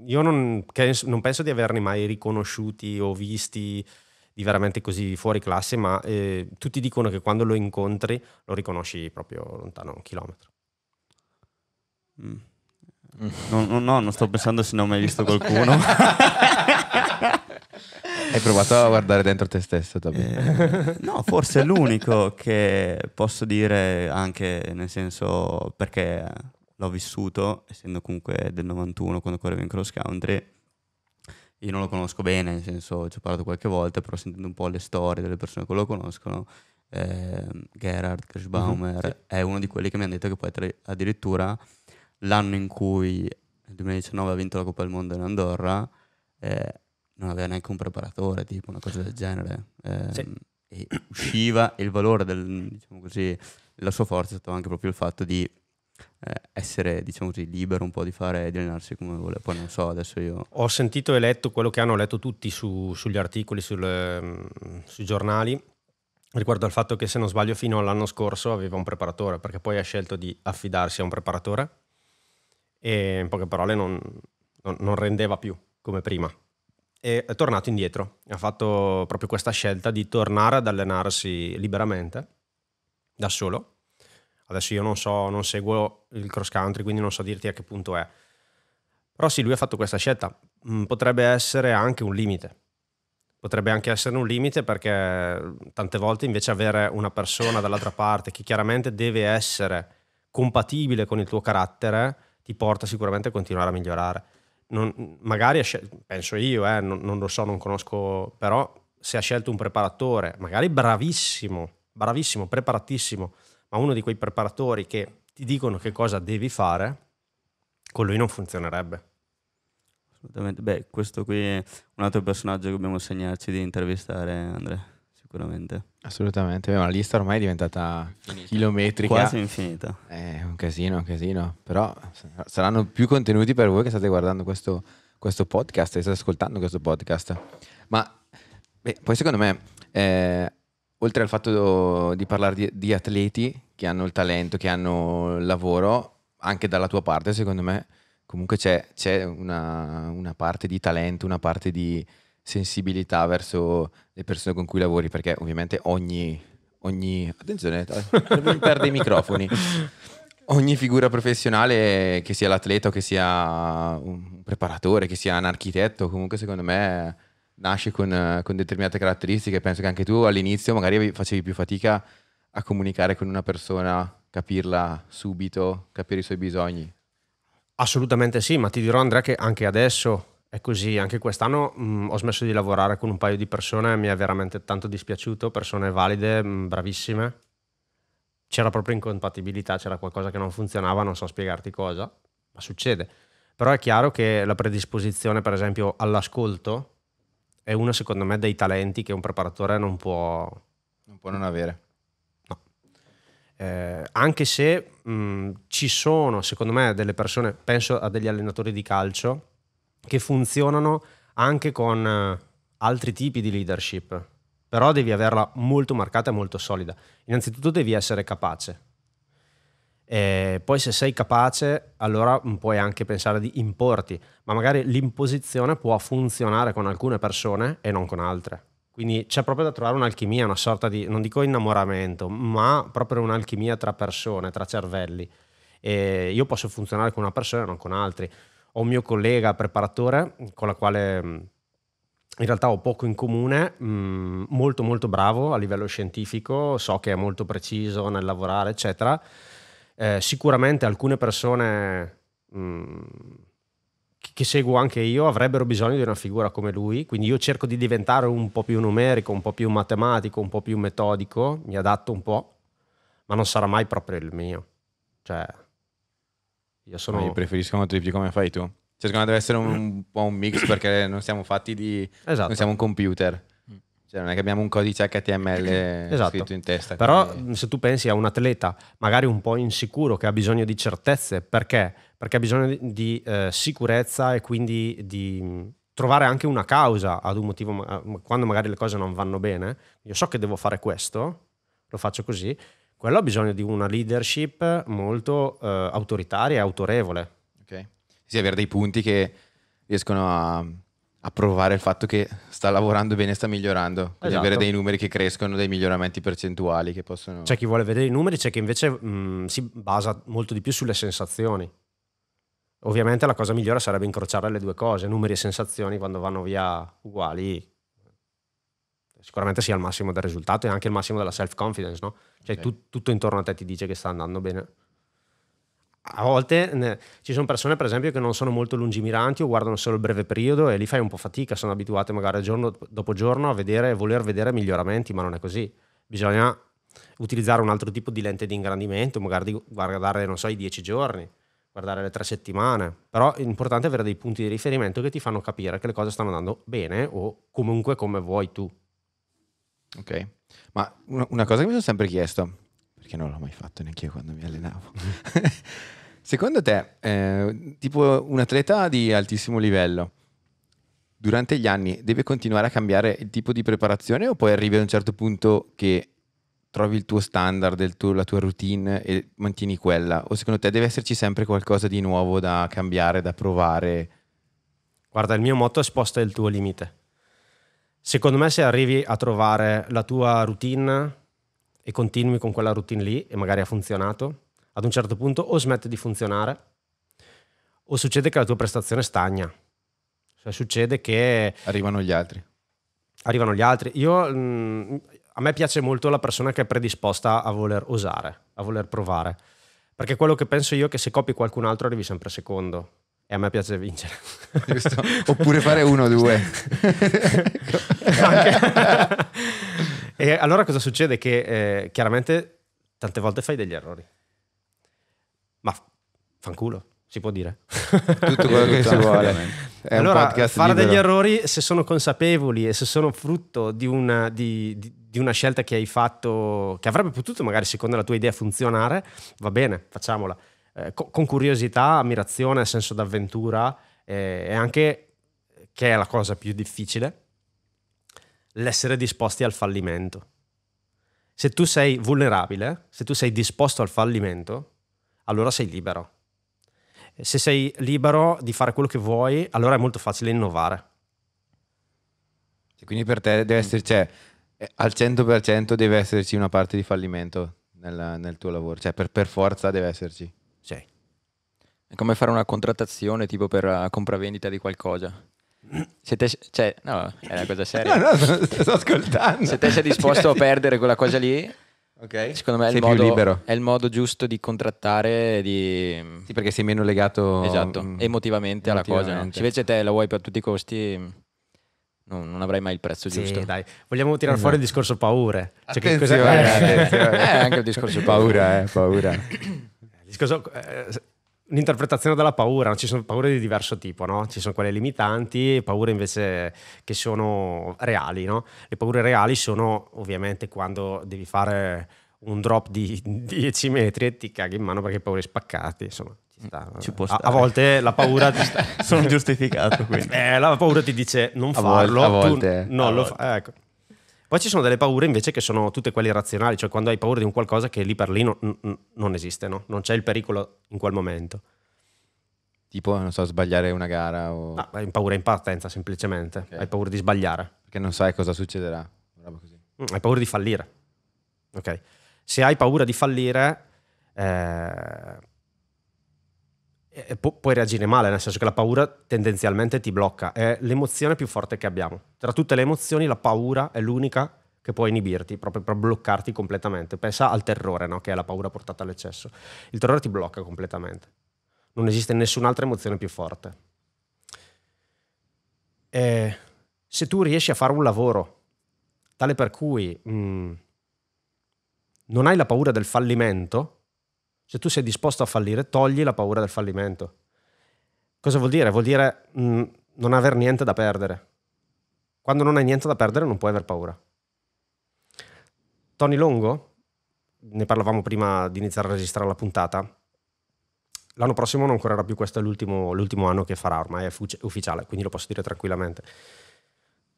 io non, non penso di averne mai riconosciuti o visti di veramente così fuori classe, ma eh, tutti dicono che quando lo incontri lo riconosci proprio lontano un chilometro. Mm. No, no, no, non sto pensando se non ho mai visto qualcuno. Hai provato a guardare dentro te stesso, Toby? Eh, no, forse è l'unico che posso dire anche nel senso perché l'ho vissuto, essendo comunque del 91 quando correvo in cross country, io non lo conosco bene, nel senso ci ho parlato qualche volta, però sentendo un po' le storie delle persone che lo conoscono, eh, Gerhard Kirschbaumer Mhm, sì. è uno di quelli che mi hanno detto che poi addirittura l'anno in cui nel 2019 ha vinto la Coppa del Mondo in Andorra eh, non aveva neanche un preparatore, tipo una cosa del genere. Ehm, Sì. E usciva e il valore del, diciamo così, della sua forza è stato anche proprio il fatto di eh, essere, diciamo così, libero un po' di fare, di allenarsi come vuole. Poi non so, adesso io... Ho sentito e letto quello che hanno letto tutti su- sugli articoli, sul, mm, sui giornali, riguardo al fatto che se non sbaglio fino all'anno scorso aveva un preparatore, perché poi ha scelto di affidarsi a un preparatore e in poche parole non, non- non rendeva più come prima. E è tornato indietro, ha fatto proprio questa scelta di tornare ad allenarsi liberamente, da solo. Adesso io non so, non seguo il cross country, quindi non so dirti a che punto è. Però sì, lui ha fatto questa scelta. Mm, Potrebbe essere anche un limite. Potrebbe anche essere un limite perché tante volte invece avere una persona dall'altra parte che chiaramente deve essere compatibile con il tuo carattere ti porta sicuramente a continuare a migliorare. Non- magari, penso io, eh, non, non lo so, non conosco, però se ha scelto un preparatore, magari bravissimo, bravissimo, preparatissimo, ma uno di quei preparatori che ti dicono che cosa devi fare, con lui non funzionerebbe. Assolutamente. Beh, questo qui è un altro personaggio che dobbiamo segnarci di intervistare, Andrea, sicuramente. Assolutamente, Beh, ma la lista ormai è diventata chilometrica. Quasi infinita. È un casino, un casino. Però saranno più contenuti per voi che state guardando questo, questo podcast e state ascoltando questo podcast. Ma beh, poi secondo me, eh, oltre al fatto di parlare di, di atleti che hanno il talento, che hanno il lavoro, anche dalla tua parte, secondo me, comunque c'è, c'è una, una parte di talento, una parte di sensibilità verso le persone con cui lavori, perché ovviamente ogni... ogni attenzione, mi perde i microfoni. Ogni figura professionale, che sia l'atleta che sia un preparatore, che sia un architetto, comunque secondo me nasce con, con determinate caratteristiche. Penso che anche tu all'inizio magari facevi più fatica a comunicare con una persona, capirla subito, capire i suoi bisogni. Assolutamente sì, ma ti dirò Andrea che anche adesso è così. Anche quest'anno mh, ho smesso di lavorare con un paio di persone, mi è veramente tanto dispiaciuto, persone valide, mh, bravissime. C'era proprio incompatibilità, c'era qualcosa che non funzionava, non so spiegarti cosa, ma succede. Però è chiaro che la predisposizione, per esempio, all'ascolto è uno, secondo me, dei talenti che un preparatore non può, Non può non avere. eh, anche se mh, ci sono, secondo me, delle persone, penso a degli allenatori di calcio, che funzionano anche con eh, altri tipi di leadership, però devi averla molto marcata e molto solida. Innanzitutto devi essere capace. E poi se sei capace, allora puoi anche pensare di importi, ma magari l'imposizione può funzionare con alcune persone e non con altre. Quindi c'è proprio da trovare un'alchimia, una sorta di, non dico innamoramento, ma proprio un'alchimia tra persone, tra cervelli. E io posso funzionare con una persona e non con altri. Ho un mio collega preparatore con la quale mh, in realtà ho poco in comune, mh, molto molto bravo a livello scientifico, so che è molto preciso nel lavorare, eccetera. Eh, sicuramente alcune persone mh, che- che seguo anche io avrebbero bisogno di una figura come lui, quindi io cerco di diventare un po' più numerico, un po' più matematico, un po' più metodico, mi adatto un po', ma non sarà mai proprio il mio. Cioè, io sono... No, io preferisco molto di più come fai tu. Cioè, secondo me deve essere un, un po' un mix perché non siamo fatti di... Esatto. Non siamo un computer. Cioè, non è che abbiamo un codice HTML (clears throat) Esatto. scritto in testa. Però quindi- se tu pensi a un atleta magari un po' insicuro che ha bisogno di certezze, perché? Perché ha bisogno di, di, eh, sicurezza e quindi di mh, trovare anche una causa ad un motivo, quando magari le cose non vanno bene, io so che devo fare questo, lo faccio così, quello ha bisogno di una leadership molto eh, autoritaria e autorevole. Ok. Sì, avere dei punti che riescono a, a provare il fatto che sta lavorando bene, sta migliorando. Quindi Esatto. avere dei numeri che crescono, dei miglioramenti percentuali che possono... C'è chi vuole vedere i numeri, c'è chi invece mh, si basa molto di più sulle sensazioni. Ovviamente la cosa migliore sarebbe incrociare le due cose, numeri e sensazioni quando vanno via uguali. Sicuramente sia il massimo del risultato e anche il massimo della self-confidence, no? Cioè Ok. tu- tutto intorno a te ti dice che sta andando bene. a volte ne- ci sono persone, per esempio, che non sono molto lungimiranti o guardano solo il breve periodo e lì fai un po' fatica, sono abituate magari giorno dopo giorno a vedere, voler vedere miglioramenti, ma non è così. Bisogna utilizzare un altro tipo di lente di ingrandimento, magari guardare, non so, i dieci giorni, guardare le tre settimane. Però è importante avere dei punti di riferimento che ti fanno capire che le cose stanno andando bene o comunque come vuoi tu. Ok, ma una, una cosa che mi sono sempre chiesto, perché non l'ho mai fatto neanche io quando mi allenavo. (laughs) Secondo te, eh, tipo un atleta di altissimo livello, durante gli anni deve continuare a cambiare il tipo di preparazione o poi arrivi a un certo punto che trovi il tuo standard, il tuo- la tua routine e mantieni quella? O secondo te deve esserci sempre qualcosa di nuovo da cambiare, da provare? Guarda, il mio motto è sposta il tuo limite. Secondo me se arrivi a trovare la tua routine e continui con quella routine lì e magari ha funzionato, ad un certo punto o smette di funzionare o succede che la tua prestazione stagna. Cioè succede che Arrivano gli altri. arrivano gli altri. Io, mh, a me piace molto la persona che è predisposta a voler osare, a voler provare. Perché quello che penso io è che se copi qualcun altro arrivi sempre secondo. E a me piace vincere. Giusto? (laughs) Oppure fare uno o due. E allora cosa succede? Che eh, chiaramente tante volte fai degli errori. Ma fanculo, si può dire. Tutto quello che si vuole. È allora, fare libero. degli errori se sono consapevoli e se sono frutto di una, di- di- di una scelta che hai fatto, che avrebbe potuto magari secondo la tua idea funzionare, va bene, facciamola. Eh, co- con curiosità, ammirazione, senso d'avventura eh, e anche, che è la cosa più difficile, l'essere disposti al fallimento. Se tu sei vulnerabile, se tu sei disposto al fallimento, allora sei libero. Se sei libero di fare quello che vuoi, allora è molto facile innovare. Quindi per te deve essere, cioè, eh, al 100% deve esserci una parte di fallimento nel, nel tuo lavoro, cioè per, per forza deve esserci. Sì. È come fare una contrattazione tipo per la compravendita di qualcosa. Se te, cioè, no, è una cosa seria. No, no, sto, ascoltando. Se te sei disposto a perdere quella cosa lì, Ok. secondo me è il, modo, è il modo giusto di contrattare, di... Sì, perché sei meno legato esatto, mm, emotivamente alla cosa. no? emotivamente. Se invece te la vuoi per tutti i costi, no, non avrai mai il prezzo giusto. Sì, dai. Vogliamo tirare fuori il discorso paure. Cioè, che attenzione. (laughs) Eh, anche il discorso paura, eh, paura. (laughs) Discorso, eh, l'interpretazione della paura, ci sono paure di diverso tipo, no? Ci sono quelle limitanti, paure invece che sono reali, no? Le paure reali sono ovviamente quando devi fare un drop di (laughs) 10 metri e ti caghi in mano perché hai paure spaccati, insomma. ci sta. Può a, a volte la paura (laughs) ti sta- Sono giustificato eh, la paura ti dice non A farlo, a tu volte, non a lo volte. fa- ecco. Poi ci sono delle paure invece che sono tutte quelle irrazionali, cioè quando hai paura di un qualcosa che lì per lì non, non- esiste, no? non c'è il pericolo in quel momento. Tipo, non so, sbagliare una gara o... No, hai paura in partenza semplicemente, Ok. hai paura di sbagliare, perché non sai cosa succederà. Mm, hai paura di fallire. Ok. Se hai paura di fallire, eh, eh, pu- puoi reagire male, nel senso che la paura tendenzialmente ti blocca, è l'emozione più forte che abbiamo. Tra tutte le emozioni la paura è l'unica che può inibirti, proprio per bloccarti completamente. Pensa al terrore, no? che è la paura portata all'eccesso. Il terrore ti blocca completamente. Non esiste nessun'altra emozione più forte. E se tu riesci a fare un lavoro tale per cui mm, non hai la paura del fallimento, se tu sei disposto a fallire, togli la paura del fallimento. Cosa vuol dire? Vuol dire mm, non aver niente da perdere. Quando non hai niente da perdere non puoi aver paura. Tony Longo, ne parlavamo prima di iniziare a registrare la puntata, l'anno prossimo non correrà più, questo è l'ultimo, l'ultimo anno che farà, ormai è ufficiale, quindi lo posso dire tranquillamente.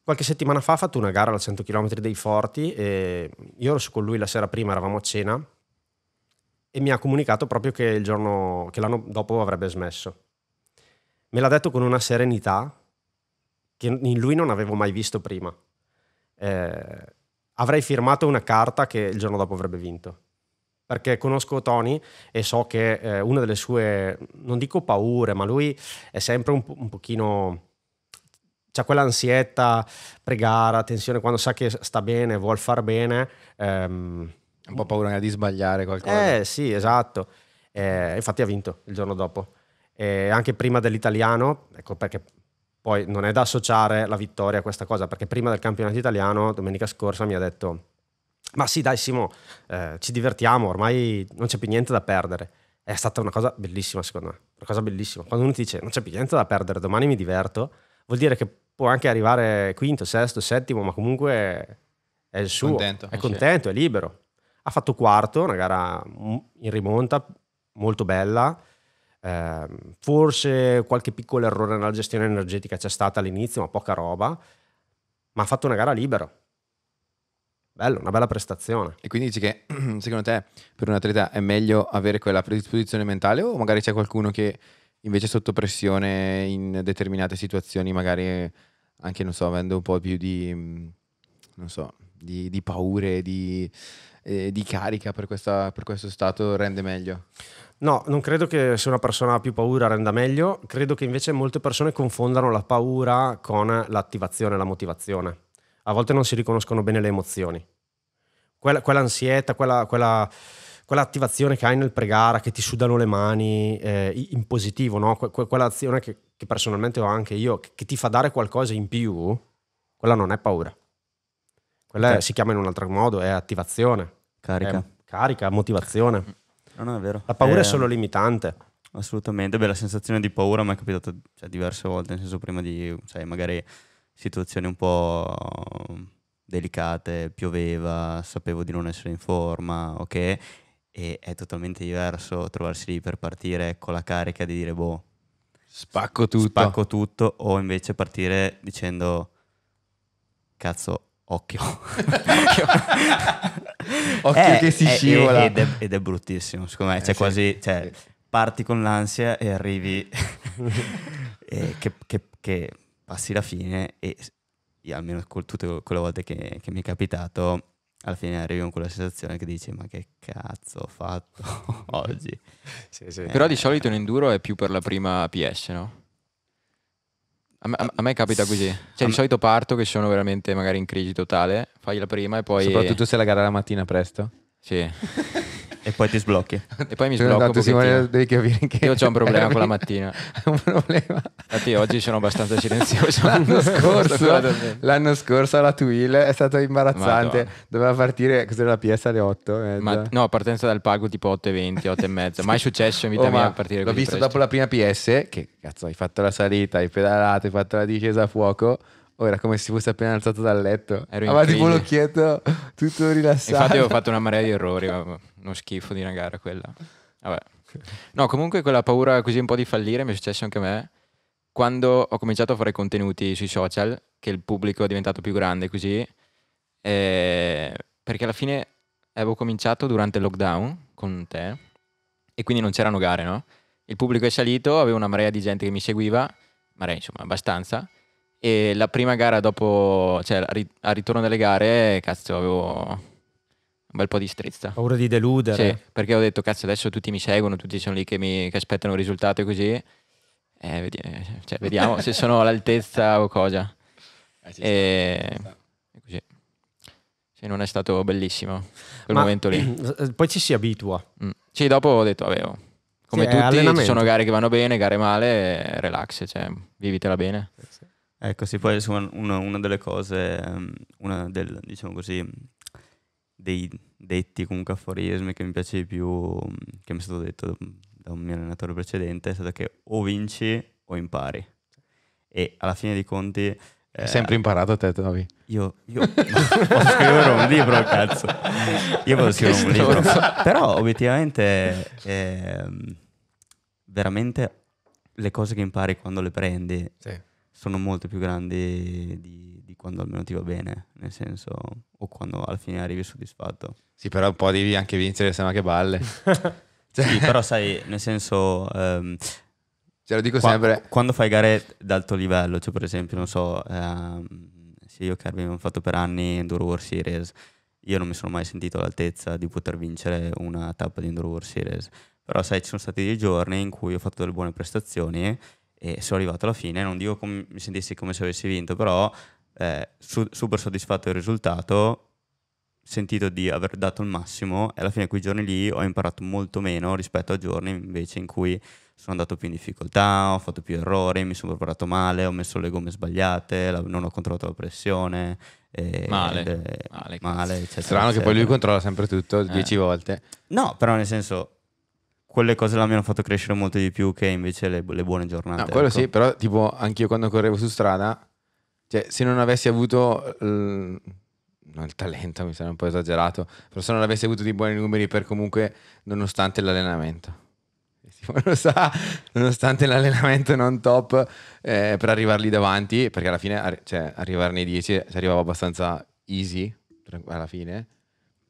Qualche settimana fa ha fatto una gara al 100 km dei Forti e io ero su con lui la sera prima, eravamo a cena e mi ha comunicato proprio che, il giorno, che l'anno dopo avrebbe smesso. Me l'ha detto con una serenità che in lui non avevo mai visto prima. Eh, avrei firmato una carta che il giorno dopo avrebbe vinto. Perché conosco Tony e so che eh, una delle sue, non dico paure, ma lui è sempre un, po- un pochino c'ha quell'ansietta pre-gara, tensione quando sa che sta bene, vuol far bene. ehm, Un po' paura di sbagliare qualcosa. eh sì, esatto. E infatti ha vinto il giorno dopo. E anche prima dell'italiano, ecco perché poi non è da associare la vittoria a questa cosa, perché prima del campionato italiano, domenica scorsa, mi ha detto, ma sì dai Simo, eh, ci divertiamo, ormai non c'è più niente da perdere. È stata una cosa bellissima secondo me, una cosa bellissima. Quando uno ti dice non c'è più niente da perdere, domani mi diverto, vuol dire che può anche arrivare quinto, sesto, settimo, ma comunque è il suo, Contento, è contento, è libero. Ha fatto quarto, una gara in rimonta, molto bella. Eh, forse qualche piccolo errore nella gestione energetica c'è stata all'inizio, ma poca roba. Ma ha fatto una gara libero. Bello, una bella prestazione. E quindi dici che (clears throat) secondo te per un atleta è meglio avere quella predisposizione mentale o magari c'è qualcuno che invece sotto pressione in determinate situazioni, magari anche, non so, avendo un po' più di, mm, non so, di, di paure, di, eh, di carica per, questa- per questo stato rende meglio? No, non credo che se una persona ha più paura renda meglio, credo che invece molte persone confondano la paura con l'attivazione, la motivazione. A volte non si riconoscono bene le emozioni. Quella, quell'ansietta, quella, quella, quell'attivazione che hai nel pregara, che ti sudano le mani eh, in positivo, no? Que- que- quell'azione che, che personalmente ho anche io, che, che ti fa dare qualcosa in più, quella non è paura. Quella è- si chiama in un altro modo, è attivazione. Carica. È carica, motivazione. No, no, è vero. La paura Eh, è solo limitante. Assolutamente, beh, la sensazione di paura mi è capitato cioè, diverse volte, nel senso prima di, sai, magari situazioni un po' delicate, pioveva, sapevo di non essere in forma, ok? E è totalmente diverso trovarsi lì per partire con la carica di dire, boh, Spacco tutto. spacco tutto, o invece partire dicendo, cazzo, occhio. (laughs) Occhio Eh, che si eh, scivola. Ed è, ed è bruttissimo, secondo me. Eh, Cioè, sì, quasi, cioè, sì. parti con l'ansia e arrivi (laughs) e che, che- che passi la fine e io, almeno con tutte quelle volte che, che mi è capitato, alla fine arrivi con quella sensazione che dici ma che cazzo ho fatto (laughs) oggi? Sì, sì. Però di solito in enduro è più per la prima PS, no? A me, a me capita così. Cioè, di solito parto che sono veramente magari in crisi totale, fai la prima e poi... Soprattutto se la gara la mattina presto. Sì. (laughs) E poi ti sblocchi. E poi mi Sono sblocco andato, Simone, devi capire che Io ho un problema con la mattina. (laughs) Un problema. Infatti oggi sono abbastanza silenzioso. L'anno (laughs) scorso, l'anno scorso alla Twill è stato imbarazzante. Madonna. Doveva partire cos'era la PS alle 8. Ma, no, partenza dal pago tipo 8.20, 8 e mezza. Mai successo in vita Oh, mia ma partire l'ho visto presto. dopo la prima PS che cazzo hai fatto la salita, hai pedalato, hai fatto la discesa a fuoco. Ora come se fosse appena alzato dal letto. Ero Aveva tipo l'occhietto tutto rilassato. Infatti avevo fatto una marea di errori, uno schifo di una gara quella. Vabbè. No, comunque quella paura così un po' di fallire mi è successo anche a me quando ho cominciato a fare contenuti sui social, che il pubblico è diventato più grande così, eh, perché alla fine avevo cominciato durante il lockdown con te e quindi non c'erano gare, no? Il pubblico è salito, avevo una marea di gente che mi seguiva, marea insomma abbastanza, e la prima gara dopo, cioè al ri- al ritorno delle gare, cazzo, avevo un bel po' di strizza. Paura di deludere. Sì, perché ho detto, cazzo, adesso tutti mi seguono, tutti sono lì che, mi, che aspettano il risultato e così. Eh, vedi- eh, cioè, vediamo se sono all'altezza o cosa. E, e così. Sì, non è stato bellissimo quel Ma- momento lì. (clears throat) eh, Poi ci si abitua. Mm. Sì, dopo ho detto, vabbè, oh, come Sì, tutti ci sono gare che vanno bene, gare male, eh, relax, cioè, vivitela bene. Ecco, sì, poi insomma, una, una delle cose, ehm, una del, diciamo così, dei detti, comunque aforismi che mi piace di più, mm, che mi è stato detto da, un mio allenatore precedente, è stato che o vinci o impari. E alla fine dei conti... eh, Hai sempre imparato te, Toby. io, io (laughs) posso scrivere un libro, cazzo. Io posso scrivere un libro. Però obiettivamente, ehm, veramente le cose che impari quando le prendi Sì. Sono molto più grandi di, di quando almeno ti va bene, nel senso, o quando alla fine arrivi soddisfatto. Sì, però un po' devi anche vincere, sembra che balle. (laughs) (laughs) Sì, però sai, nel senso, ehm, Ce lo dico qua- sempre. quando fai gare d'alto livello, cioè per esempio, non so, ehm, se io e Carvi abbiamo fatto per anni Enduro World Series, io non mi sono mai sentito all'altezza di poter vincere una tappa di Enduro World Series, però sai, ci sono stati dei giorni in cui ho fatto delle buone prestazioni e sono arrivato alla fine, non dico come mi sentissi come se avessi vinto, però eh, su- super soddisfatto del risultato sentito di aver dato il massimo e alla fine quei giorni lì ho imparato molto meno rispetto a giorni invece in cui sono andato più in difficoltà, ho fatto più errori, mi sono preparato male, ho messo le gomme sbagliate, la- non ho controllato la pressione. e- Male, ed male, male, eccetera, Strano che poi lui controlla sempre tutto Eh. dieci volte. No, però nel senso, quelle cose là mi hanno fatto crescere molto di più che invece le, le buone giornate. No, quello ecco. sì, però tipo anch'io quando correvo su strada, cioè se non avessi avuto il, no, il talento, mi sembra un po' esagerato, però se non avessi avuto dei buoni numeri per comunque, nonostante l'allenamento. (laughs) Lo sa, nonostante l'allenamento non top eh, per arrivarli davanti, perché alla fine cioè, arrivare nei 10 si arrivava abbastanza easy alla fine.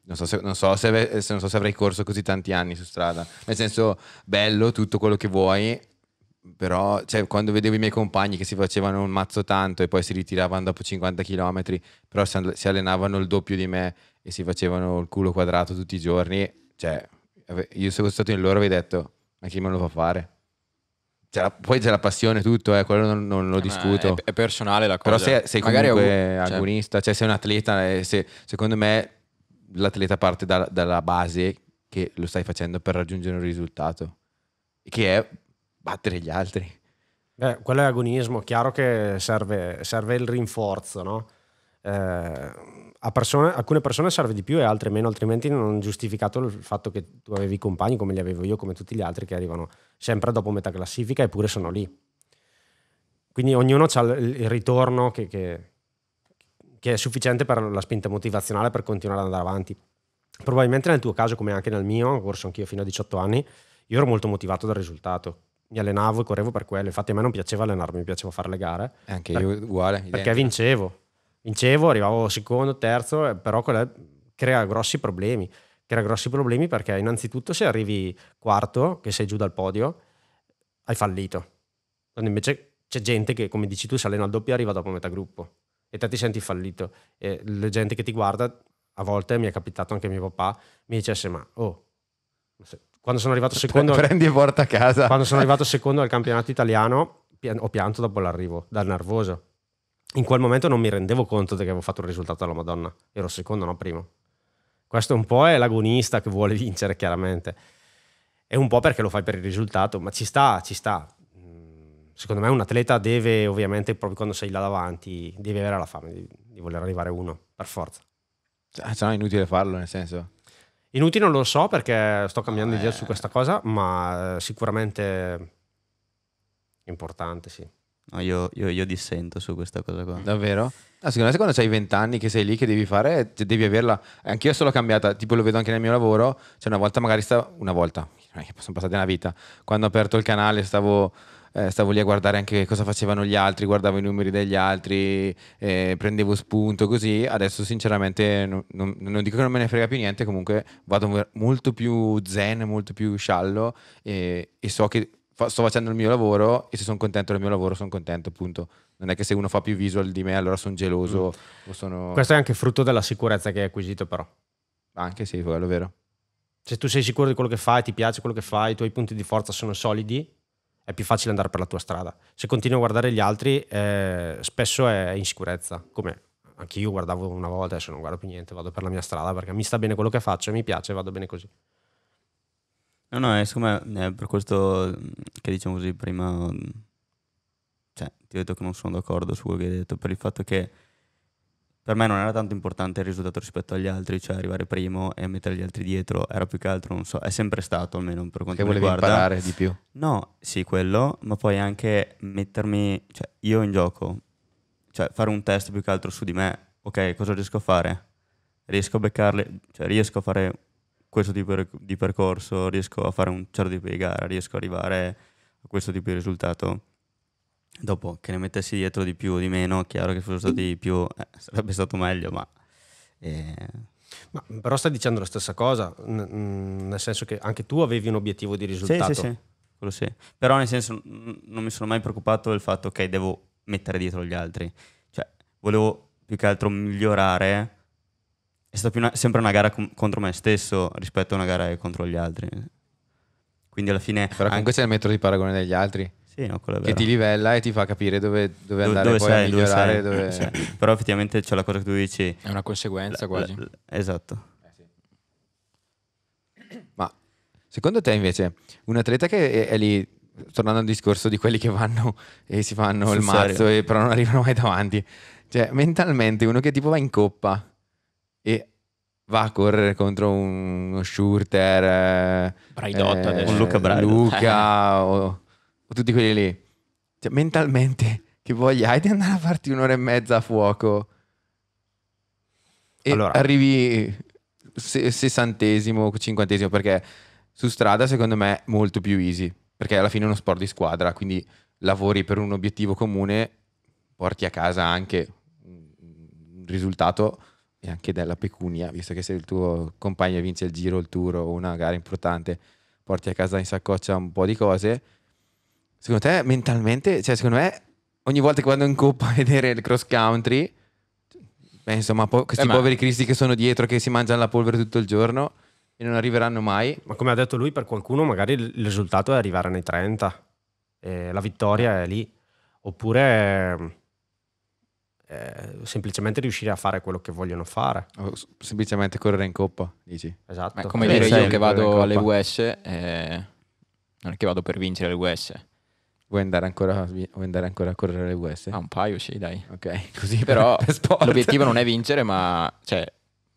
Non so, se, non, so se, se- non so se avrei corso così tanti anni su strada. Nel senso, bello, tutto quello che vuoi, però cioè, quando vedevo i miei compagni che si facevano un mazzo tanto e poi si ritiravano dopo 50 km, però si, all- si allenavano il doppio di me e si facevano il culo quadrato tutti i giorni, cioè, io se fossi stato in loro avrei detto, ma chi me lo fa fare? C'è la- poi c'è la passione, tutto, eh, quello non, non lo Ma discuto. È, è personale la cosa. Però se sei comunque avu- cioè, agonista, cioè sei un atleta, e se- secondo me l'atleta parte da- dalla base che lo stai facendo per raggiungere un risultato, che è battere gli altri. Beh, quello è agonismo, chiaro che serve, serve il rinforzo, no? Eh, a persone- alcune persone serve di più e altre meno, altrimenti non è giustificato il fatto che tu avevi compagni come li avevo io, come tutti gli altri che arrivano sempre dopo metà classifica eppure sono lì. Quindi ognuno ha il, ritorno che, che- che è sufficiente per la spinta motivazionale per continuare ad andare avanti. Probabilmente nel tuo caso, come anche nel mio, ho corso anch'io fino a 18 anni, io ero molto motivato dal risultato. Mi allenavo e correvo per quello. Infatti a me non piaceva allenarmi, mi piaceva fare le gare E Anche Per- io uguale. perché identico. vincevo. Vincevo, arrivavo secondo, terzo, eh, però crea grossi problemi. Crea grossi problemi perché innanzitutto se arrivi quarto, che sei giù dal podio, hai fallito. Quando invece c'è gente che, come dici tu, si allena al doppio e arriva dopo metà gruppo. E te ti senti fallito. E la gente che ti guarda, a volte mi è capitato anche mio papà, mi dicesse ma oh, quando sono arrivato secondo... Prendi e porta a casa. Quando sono arrivato secondo al campionato italiano, ho pianto dopo l'arrivo, dal nervoso. In quel momento non mi rendevo conto che avevo fatto un risultato alla Madonna. Ero secondo, no primo. Questo un po' è l'agonista che vuole vincere, chiaramente. E un po' perché lo fai per il risultato, ma ci sta, ci sta. Secondo me un atleta deve, ovviamente, proprio quando sei là davanti, devi avere la fame di, di voler arrivare uno, per forza. Se no è inutile farlo, nel senso. Inutile non lo so perché sto cambiando No, idea eh. su questa cosa, ma eh, sicuramente importante, sì. No, io, io- io dissento su questa cosa qua. Davvero? Ah, secondo me quando hai 20 anni che sei lì che devi fare, cioè, devi averla. Anch'io sono cambiata, tipo lo vedo anche nel mio lavoro. Cioè una volta magari stavo, una volta, sono passate una vita, quando ho aperto il canale stavo, eh, stavo lì a guardare anche cosa facevano gli altri, guardavo i numeri degli altri, eh, prendevo spunto così. Adesso sinceramente non, non- non dico che non me ne frega più niente, comunque vado molto più zen, molto più sciallo e, e so che fa- sto facendo il mio lavoro e se sono contento del mio lavoro sono contento, appunto. Non è che se uno fa più visual di me allora sono geloso o sono... Questo è anche frutto della sicurezza che hai acquisito, però. Anche sì, quello è vero. Se tu sei sicuro di quello che fai, ti piace quello che fai, i tuoi punti di forza sono solidi, è più facile andare per la tua strada. Se continui a guardare gli altri, eh, spesso è insicurezza. Come anche io guardavo una volta, adesso non guardo più niente, vado per la mia strada perché mi sta bene quello che faccio, mi piace, vado bene così. No, no, è secondo me è per questo mm, che diciamo così prima, mm, cioè ti ho detto che non sono d'accordo su quello che hai detto, per il fatto che per me non era tanto importante il risultato rispetto agli altri, cioè arrivare primo e mettere gli altri dietro, era più che altro, non so, è sempre stato almeno per quanto Che mi riguarda. imparare di più. No, sì, quello, ma poi anche mettermi, cioè io in gioco, cioè fare un test più che altro su di me, ok, cosa riesco a fare? Riesco a beccarle, cioè riesco a fare questo tipo di percorso, riesco a fare un certo tipo di gara, riesco ad arrivare a questo tipo di risultato. Dopo che ne mettessi dietro di più o di meno, chiaro che fosse stato di più, eh, sarebbe stato meglio, ma... eh, Ma, però stai dicendo la stessa cosa, n- n- nel senso che anche tu avevi un obiettivo di Sì, risultato. sì, sì, quello sì. Però nel senso n- non mi sono mai preoccupato del fatto che devo mettere dietro gli altri. Cioè, volevo più che altro migliorare. È stata più una- sempre una gara com- contro me stesso rispetto a una gara contro gli altri. Quindi alla fine... Però anche- c'è il metro di paragone degli altri. Sì, no, che vero. ti livella e ti fa capire dove, dove Dove- andare dove poi sei, a dove migliorare. sei. dove- Sì. Però effettivamente c'è la cosa che tu dici. È una conseguenza quasi. la- esatto. Ma secondo te invece un atleta che è, è lì, tornando al discorso di quelli che vanno e si fanno Sul il mazzo e però non arrivano mai davanti, cioè mentalmente uno che tipo va in coppa e va a correre contro uno shooter, eh, Braidotto eh, adesso. Un Luca Braidot. Luca (laughs) o, o tutti quelli lì, cioè mentalmente (laughs) che voglia hai di andare a farti un'ora e mezza a fuoco e Allora. arrivi se- sessantesimo, cinquantesimo, perché su strada secondo me è molto più easy, perché alla fine è uno sport di squadra, quindi lavori per un obiettivo comune, porti a casa anche un risultato e anche della pecunia, visto che se il tuo compagno vince il giro, il tour o una gara importante, porti a casa in saccoccia un po' di cose. Secondo te mentalmente, cioè secondo me ogni volta che vado in coppa (laughs) a vedere il cross country, penso ma po- questi Eh, ma- poveri cristi che sono dietro che si mangiano la polvere tutto il giorno e non arriveranno mai. Ma come ha detto lui, per qualcuno magari il risultato è arrivare nei 30, e la vittoria è lì, oppure eh, semplicemente riuscire a fare quello che vogliono fare. O semplicemente correre in coppa, dici? Esatto. Ma è come Beh, dire io che vado alle. US, eh, non è che vado per vincere le US. Vuoi andare ancora, vuoi andare ancora a correre le US? Ah, un paio sì, dai. Ok, (laughs) così (laughs) Però per, per. L'obiettivo non è vincere, ma cioè,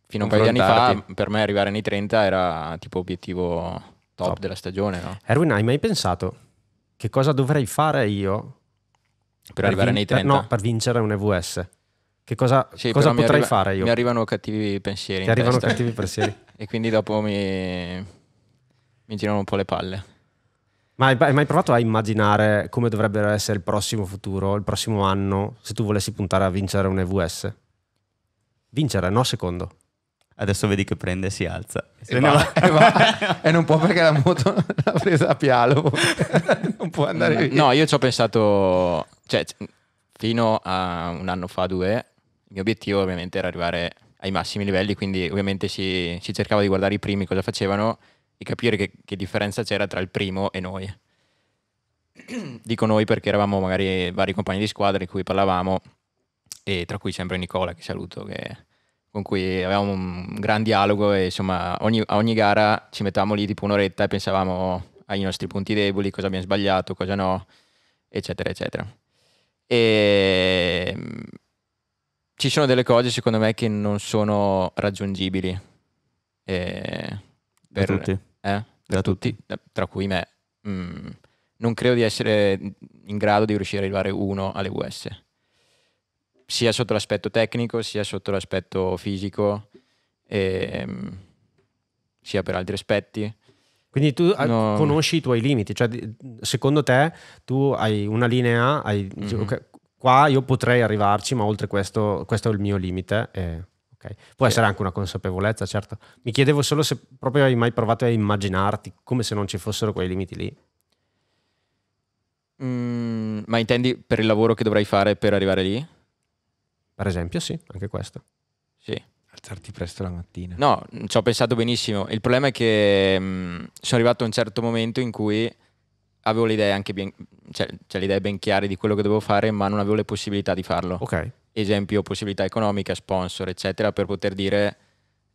fino a un paio di anni fa per me arrivare nei 30 era tipo obiettivo top, Top. della stagione, no? Erwin, hai mai pensato che cosa dovrei fare io Per, arrivare vin- nei per- 30. no, per vincere un EVS? Che cosa, Sì, cosa potrei arriva- fare io? Mi arrivano cattivi pensieri Ti arrivano testa. cattivi pensieri. (laughs) e quindi dopo mi, mi girano un po' le palle. Ma hai, mai provato a immaginare come dovrebbe essere il prossimo futuro, il prossimo anno, se tu volessi puntare a vincere un EVS? Vincere, no secondo. Adesso vedi che prende e si alza. Se E, ne va, e va. (laughs) E non può perché la moto (laughs) l'ha presa a pialo. (laughs) non può andare via. No, io ci ho pensato, cioè, fino a un anno fa, due, il mio obiettivo ovviamente era arrivare ai massimi livelli, quindi ovviamente si, si cercava di guardare i primi cosa facevano e capire che, che differenza c'era tra il primo e noi. Dico noi perché eravamo magari vari compagni di squadra di cui parlavamo, e tra cui sempre Nicola, che saluto, che- con cui avevamo un gran dialogo e insomma ogni- a ogni gara ci mettavamo lì tipo un'oretta e pensavamo ai nostri punti deboli, cosa abbiamo sbagliato, cosa no, eccetera, eccetera. E mm, ci sono delle cose secondo me che non sono raggiungibili. Eh, Da per- tutti. eh, da tutti, da- tra cui me. Mm, non credo di essere in grado di riuscire ad arrivare uno alle US, sia sotto l'aspetto tecnico, sia sotto l'aspetto fisico, ehm, sia per altri aspetti. Quindi tu eh, No. conosci i tuoi limiti, cioè secondo te tu hai una linea, hai- dici, Mhm. ok, qua io potrei arrivarci, ma oltre questo, questo è il mio limite. e- ok. Può Sì. essere anche una consapevolezza, certo. Mi chiedevo solo se proprio hai mai provato a immaginarti come se non ci fossero quei limiti lì. Mm, ma intendi per il lavoro che dovrai fare per arrivare lì? Per esempio, sì, anche questo. Sì. Alzarti presto la mattina. No, ci ho pensato benissimo. Il problema è che mh, sono arrivato a un certo momento in cui avevo le idee anche ben, cioè, cioè le idee ben chiare di quello che dovevo fare, ma non avevo le possibilità di farlo. Ok, Esempio, possibilità economica, sponsor, eccetera, per poter dire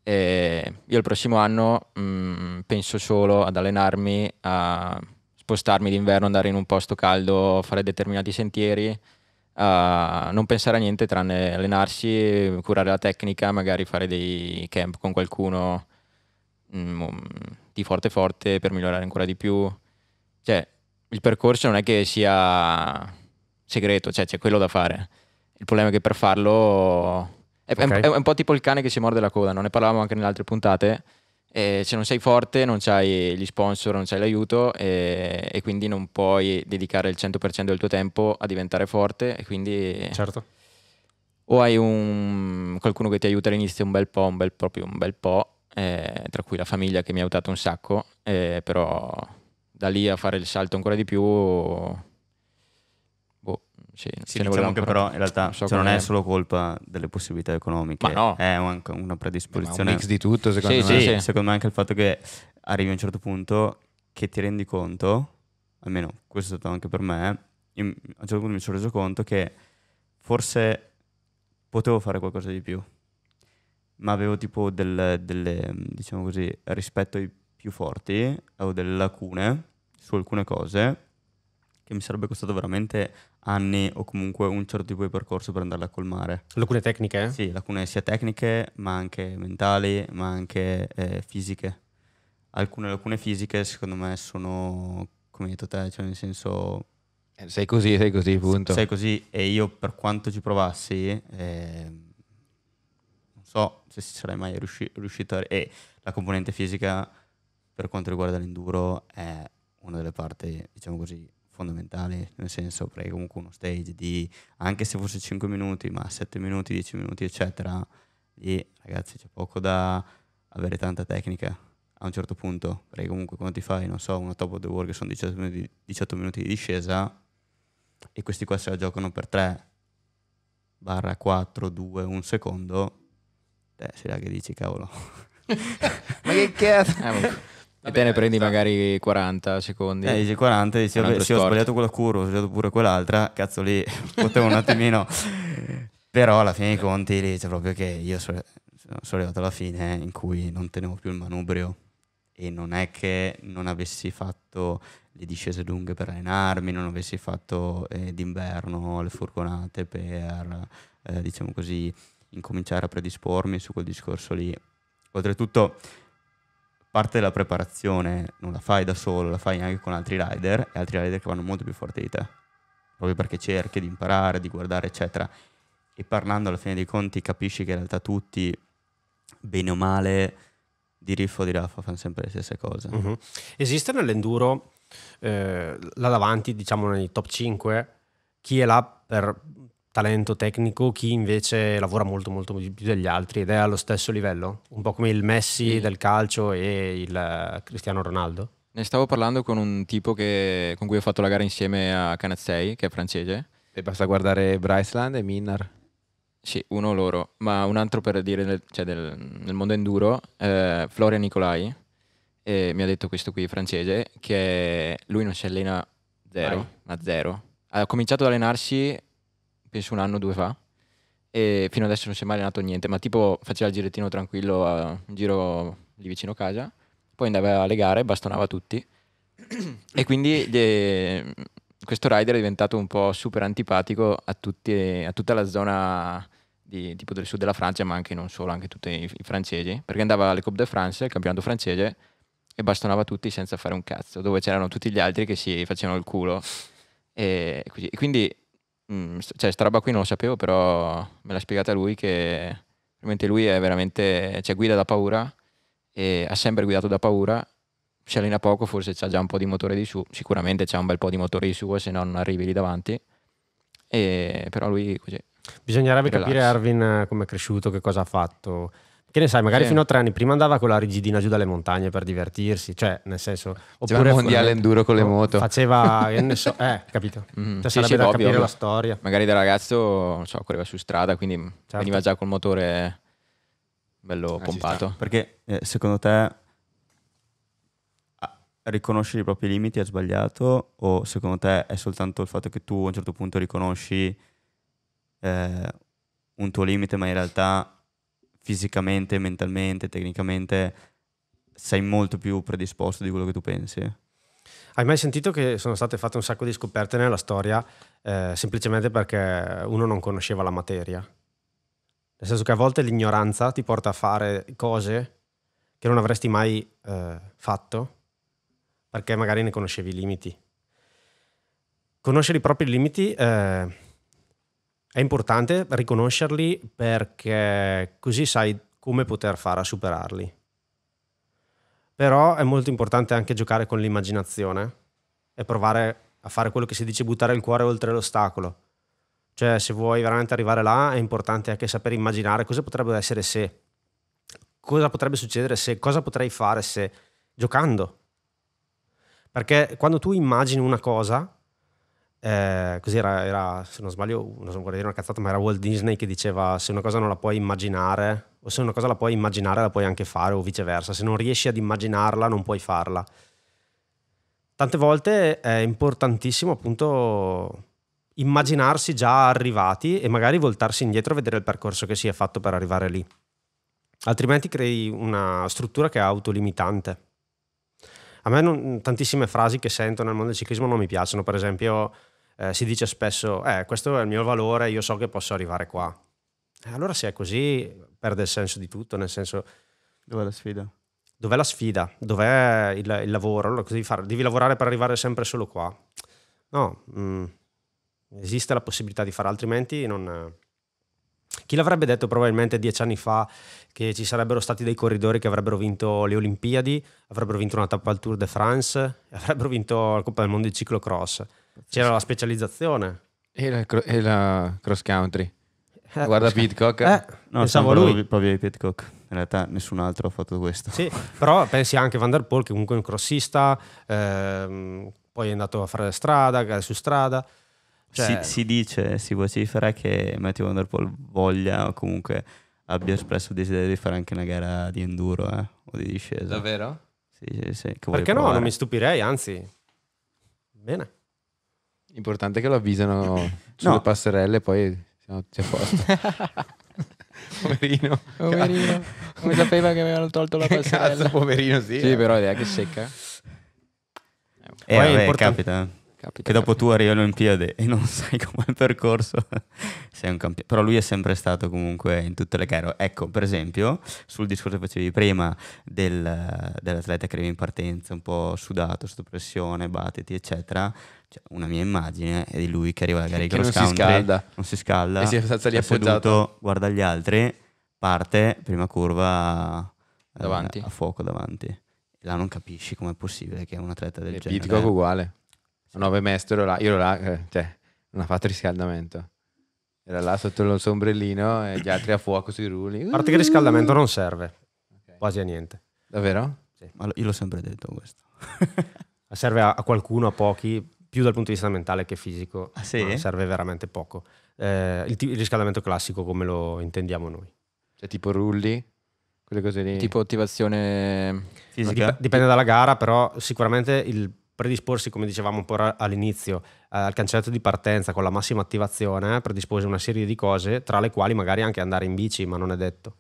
eh, io il prossimo anno mh, penso solo ad allenarmi, a spostarmi d'inverno, andare in un posto caldo, fare determinati sentieri, a non pensare a niente tranne allenarsi, curare la tecnica, magari fare dei camp con qualcuno mm, di forte forte per migliorare ancora di più. Cioè, il percorso non è che sia segreto, cioè c'è quello da fare. Il problema è che per farlo è, è un- è un po' tipo il cane che si morde la coda, non ne parlavamo anche nelle altre puntate. E se non sei forte, non c'hai gli sponsor, non c'hai l'aiuto e, e quindi non puoi dedicare il 100% del tuo tempo a diventare forte e quindi certo. o hai un, qualcuno che ti aiuta all'inizio un bel po', un bel proprio un bel po', eh, tra cui la famiglia che mi ha aiutato un sacco, eh, però da lì a fare il salto ancora di più, sì, Sì, ce ne diciamo che ancora- però in realtà non so cioè, non come- è solo colpa delle possibilità economiche, Ma no. è anche una Ma un predisposizione. mix di tutto, secondo Sì, me. sì, Sì, secondo me anche il fatto che arrivi a un certo punto che ti rendi conto almeno questo è stato anche per me, io a un certo punto mi sono reso conto che forse potevo fare qualcosa di più, ma avevo tipo del, delle, diciamo così, rispetto ai più forti, avevo delle lacune su alcune cose che mi sarebbe costato veramente anni o comunque un certo tipo di percorso per andarle a colmare. Lacune tecniche? eh? Sì, lacune sia tecniche, ma anche mentali, ma anche eh, fisiche. Alcune lacune fisiche secondo me sono, come hai detto te, cioè nel senso Eh, Sei così, sei così, punto. sei così e io per quanto ci provassi eh, non so se ci sarei mai riusci- riuscito a... e la componente fisica per quanto riguarda l'enduro è una delle parti diciamo così fondamentali nel senso perché comunque uno stage di anche se fosse 5 minuti ma 7 minuti 10 minuti eccetera lì ragazzi c'è poco da avere tanta tecnica a un certo punto perché comunque quando ti fai non so una top of the world che sono 18 minuti, 18 minuti di discesa e questi qua se la giocano per 3 barra 4, 2, 1 secondo, te sei là che dici cavolo. (laughs) Ma che cazzo? Eh, ma- e te ne prendi magari 40 secondi. Eh, dici 40, dici vabbè sì ho sbagliato quella curva, ho sbagliato pure quell'altra, cazzo lì (laughs) potevo un attimino... Però alla fine dei conti lì c'è proprio che io sono, sono arrivato alla fine in cui non tenevo più il manubrio e non è che non avessi fatto le discese lunghe per allenarmi, non avessi fatto eh, d'inverno le furgonate per, eh, diciamo così, incominciare a predispormi su quel discorso lì. Oltretutto, parte della preparazione non la fai da solo, la fai anche con altri rider e altri rider che vanno molto più forti di te, proprio perché cerchi di imparare, di guardare, eccetera. E parlando alla fine dei conti capisci che in realtà tutti, bene o male, di riffo o di raffa fanno sempre le stesse cose. Mhm. Esiste nell'enduro eh, là davanti, diciamo nei top 5, chi è là per talento tecnico, chi invece lavora molto molto di più degli altri ed è allo stesso livello? Un po' come il Messi Sì. del calcio e il eh, Cristiano Ronaldo? Ne stavo parlando con un tipo che- con cui ho fatto la gara insieme a Canazzei, che è francese. E basta guardare Bryceland e Minnar. Sì, uno loro, ma un altro per dire del- cioè del- nel mondo enduro, eh, Florian Nicolai, e mi ha detto questo qui francese, che lui non si allena zero, Mai. ma zero. Ha cominciato ad allenarsi, penso un anno o due fa, e fino adesso non si è mai allenato niente, ma tipo faceva il girettino tranquillo, a un giro lì vicino casa, poi andava alle gare, bastonava tutti, (clears throat) e quindi gli- questo rider è diventato un po' super antipatico a, tutti, a tutta la zona di- tipo del sud della Francia, ma anche non solo, anche tutti i, i francesi, perché andava alle Coupe de France, il campionato francese, e bastonava tutti senza fare un cazzo, dove c'erano tutti gli altri che si facevano il culo. E, così. E quindi, mm, cioè, sta roba qui non lo sapevo, però me l'ha spiegata lui che veramente lui è veramente, cioè, guida da paura e ha sempre guidato da paura. Si allena poco, forse c'ha già un po' di motore di su, sicuramente c'ha un bel po' di motore di suo, se no non arrivi lì davanti. E, però lui così. Bisognerebbe capire eh, come è cresciuto, che cosa ha fatto. Che ne sai, magari Sì. fino a tre anni prima andava con la rigidina giù dalle montagne per divertirsi, cioè nel senso... Faceva il mondiale enduro con le moto. Faceva, che ne so, eh, capito? (laughs) Mhm. Cioè Sì, sarebbe sì, da ovvio, capire ovvio. la storia. Magari da ragazzo, non so, correva su strada, quindi veniva già col motore bello ci pompato. Perché eh, secondo te riconoscere i propri limiti è sbagliato o secondo te è soltanto il fatto che tu a un certo punto riconosci eh, un tuo limite ma in realtà fisicamente, mentalmente, tecnicamente sei molto più predisposto di quello che tu pensi? Hai mai sentito che sono state fatte un sacco di scoperte nella storia eh, semplicemente perché uno non conosceva la materia? Nel senso che a volte l'ignoranza ti porta a fare cose che non avresti mai eh, fatto perché magari ne conoscevi i limiti. Conoscere i propri limiti eh, è importante riconoscerli perché così sai come poter fare a superarli. Però è molto importante anche giocare con l'immaginazione e provare a fare quello che si dice buttare il cuore oltre l'ostacolo. Cioè, se vuoi veramente arrivare là, è importante anche saper immaginare cosa potrebbe essere se, cosa potrebbe succedere se, cosa potrei fare se, giocando. Perché quando tu immagini una cosa, eh, così era, era, se non sbaglio, non so, dire una cazzata, ma era Walt Disney che diceva se una cosa non la puoi immaginare, o se una cosa la puoi immaginare la puoi anche fare, o viceversa. Se non riesci ad immaginarla non puoi farla. tante volte è importantissimo appunto immaginarsi già arrivati e magari voltarsi indietro e vedere il percorso che si è fatto per arrivare lì. Altrimenti crei una struttura che è autolimitante. A me non, tantissime frasi che sento nel mondo del ciclismo non mi piacciono, per esempio eh, si dice spesso, eh, questo è il mio valore, io so che posso arrivare qua. E allora se è così perde il senso di tutto, nel senso... Dov'è la sfida? Dov'è la sfida? Dov'è il, il lavoro? Allora, cosa devi fare? Devi lavorare per arrivare sempre solo qua? No, mm, esiste la possibilità di fare, altrimenti non... Chi l'avrebbe detto probabilmente dieci anni fa che ci sarebbero stati dei corridori che avrebbero vinto le Olimpiadi, avrebbero vinto una tappa al Tour de France, avrebbero vinto la Coppa del Mondo di ciclocross? C'era la specializzazione. E la, cro- e la cross country. Eh, Guarda Pitcock. Eh, No, pensavo lui. proprio, proprio di Pitcock. In realtà nessun altro ha fatto questo. Sì, però (laughs) pensi anche a Van der Poel che comunque è un crossista, ehm, poi è andato a fare strada, gare su strada. Cioè, si, si dice, si vocifera che Matthew Van Der Poel voglia o comunque abbia espresso il desiderio di fare anche una gara di enduro eh, o di discesa. Davvero? Sì, sì, sì, perché no? provare. Non mi stupirei, anzi. Bene. Importante che lo avvisano sulle No. passerelle, poi siamo tutti a posto. (laughs) poverino. Poverino. Come sapeva che avevano tolto la Cazzo, passerella. poverino, sì. Sì, eh. però l'idea che secca. Eh, Poi è vabbè, capita. Capita, Che dopo capita. tu arrivi alle Olimpiadi e non (laughs) sai com'è il percorso, (laughs) sei un campione. Però lui è sempre stato comunque in tutte le gare. Ecco, per esempio, sul discorso che facevi prima del- dell'atleta che arriva in partenza, un po' sudato, sotto pressione, battiti, eccetera. cioè, una mia immagine è di lui che arriva alla gara di (laughs) Che non cross si scalda. non si scalda, E si è sta lì appoggiato. guarda gli altri, parte, prima curva eh, a fuoco davanti. Là non capisci com'è possibile che un atleta del E genere... Pitcock uguale. No, aveva messo, ero là, io ero là, eh, cioè, non ha fatto riscaldamento. Era là sotto lo sombrellino e gli altri a fuoco sui rulli. A parte che il riscaldamento non serve, Ok. quasi a niente. Davvero? Ma lo- io l'ho sempre detto questo. (laughs) Serve a, a qualcuno, a pochi, più dal punto di vista mentale che fisico. Ah, sì? ma serve veramente poco. Eh, il, il riscaldamento classico come lo intendiamo noi. Cioè tipo rulli, quelle cose lì. Tipo attivazione... Fisica? Dip- dipende dalla gara, però sicuramente il predisporsi, come dicevamo un po' all'inizio, eh, al cancelletto di partenza con la massima attivazione, eh, predispose una serie di cose, tra le quali magari anche andare in bici, ma non è detto.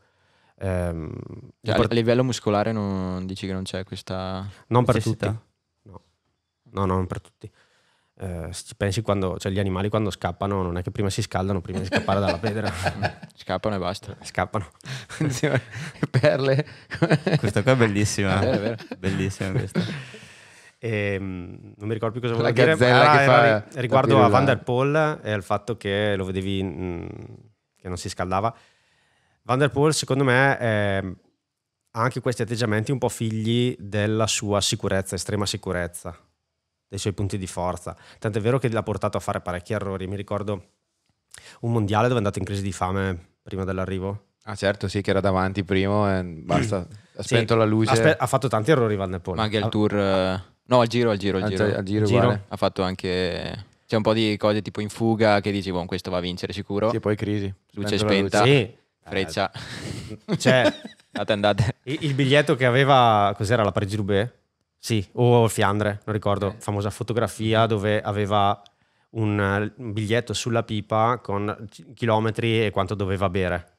Ehm, Cioè, a import- a livello muscolare non dici che non c'è questa... non per necessità. tutti. No. no, no, non per tutti. Eh, pensi quando, cioè gli animali quando scappano non è che prima si scaldano prima di scappare dalla pedra, (laughs) Scappano e basta. scappano. (laughs) Perle. Questa qua è bellissima. È vero, è vero. Bellissima questa. Ehm, non mi ricordo più cosa La volevo dire. Ah, era da riguardo a. Van der Poel e al fatto che lo vedevi mm, che non si scaldava. Van der Poel, secondo me, eh, ha anche questi atteggiamenti un po' figli della sua sicurezza, estrema sicurezza, dei suoi punti di forza. Tant'è vero che l'ha portato a fare parecchi errori. Mi ricordo un mondiale dove è andato in crisi di fame prima dell'arrivo. Ah certo, sì, che era davanti primo e basta. Ha (clears throat) Sì, spento la luce. ha, spe- ha fatto tanti errori Van der Poel. Ma anche Ha- al tour... eh, No, al giro, al giro, al giro. al giro, Giro. Ha fatto anche... C'è un po' di cose tipo in fuga che dici, buon, questo va a vincere sicuro. Sì, poi crisi. Luce spenta. Sì, Freccia. Eh, cioè, (laughs) Andate, andate. Il, biglietto che aveva, cos'era la Parigi-Roubaix? Sì, o il Fiandre, non ricordo, famosa fotografia dove aveva un, eh, biglietto sulla pipa con chi- chilometri e quanto doveva bere.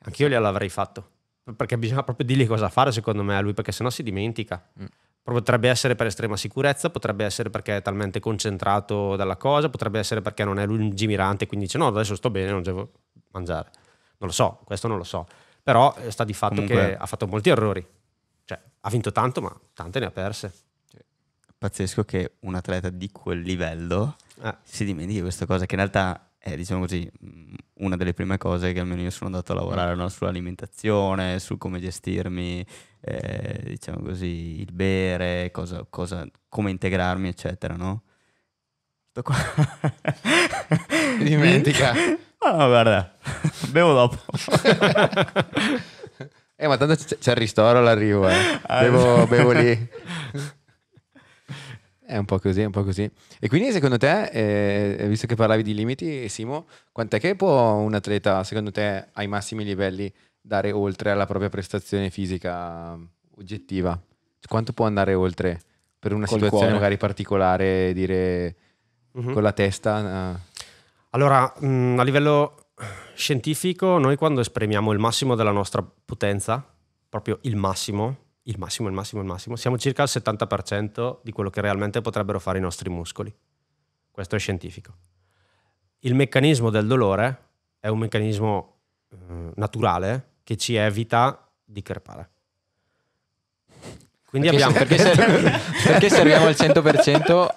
Anch'io gliel'avrei fatto, perché bisogna proprio dirgli cosa fare secondo me a lui, perché sennò si dimentica. Mm. Potrebbe essere per estrema sicurezza, potrebbe essere perché è talmente concentrato dalla cosa, potrebbe essere perché non è lungimirante, quindi dice no, adesso sto bene, non devo mangiare. Non lo so, questo non lo so. Però eh, sta di fatto Comunque- che ha fatto molti errori. Cioè, ha vinto tanto, ma tante ne ha perse. Pazzesco che un atleta di quel livello Eh, si dimentichi questa cosa che in realtà è, diciamo così, mh, una delle prime cose che almeno io sono andato a lavorare no? sull'alimentazione, su come gestirmi, eh, diciamo così, il bere, cosa, cosa- come integrarmi, eccetera, no? Sto qua. Dimentica. (laughs) Ah, guarda, bevo dopo. (laughs) Eh, ma tanto c'è, il ristoro all'arrivo, eh. Bevo, bevo lì. (laughs) È un po' così, è un po' così. E quindi secondo te, eh, visto che parlavi di limiti, Simo, quant'è che può un atleta, secondo te, ai massimi livelli, dare oltre alla propria prestazione fisica oggettiva? Quanto può andare oltre per una Col situazione cuore. magari particolare dire Mhm. con la testa? eh, Allora, mh, a livello scientifico, noi quando esprimiamo il massimo della nostra potenza, proprio il massimo, il massimo, il massimo, il massimo, siamo circa al 70% di quello che realmente potrebbero fare i nostri muscoli. Questo è scientifico. Il meccanismo del dolore è un meccanismo eh, naturale che ci evita di crepare. Quindi perché, abbiamo... perché se, (laughs) perché se arriviamo al 100%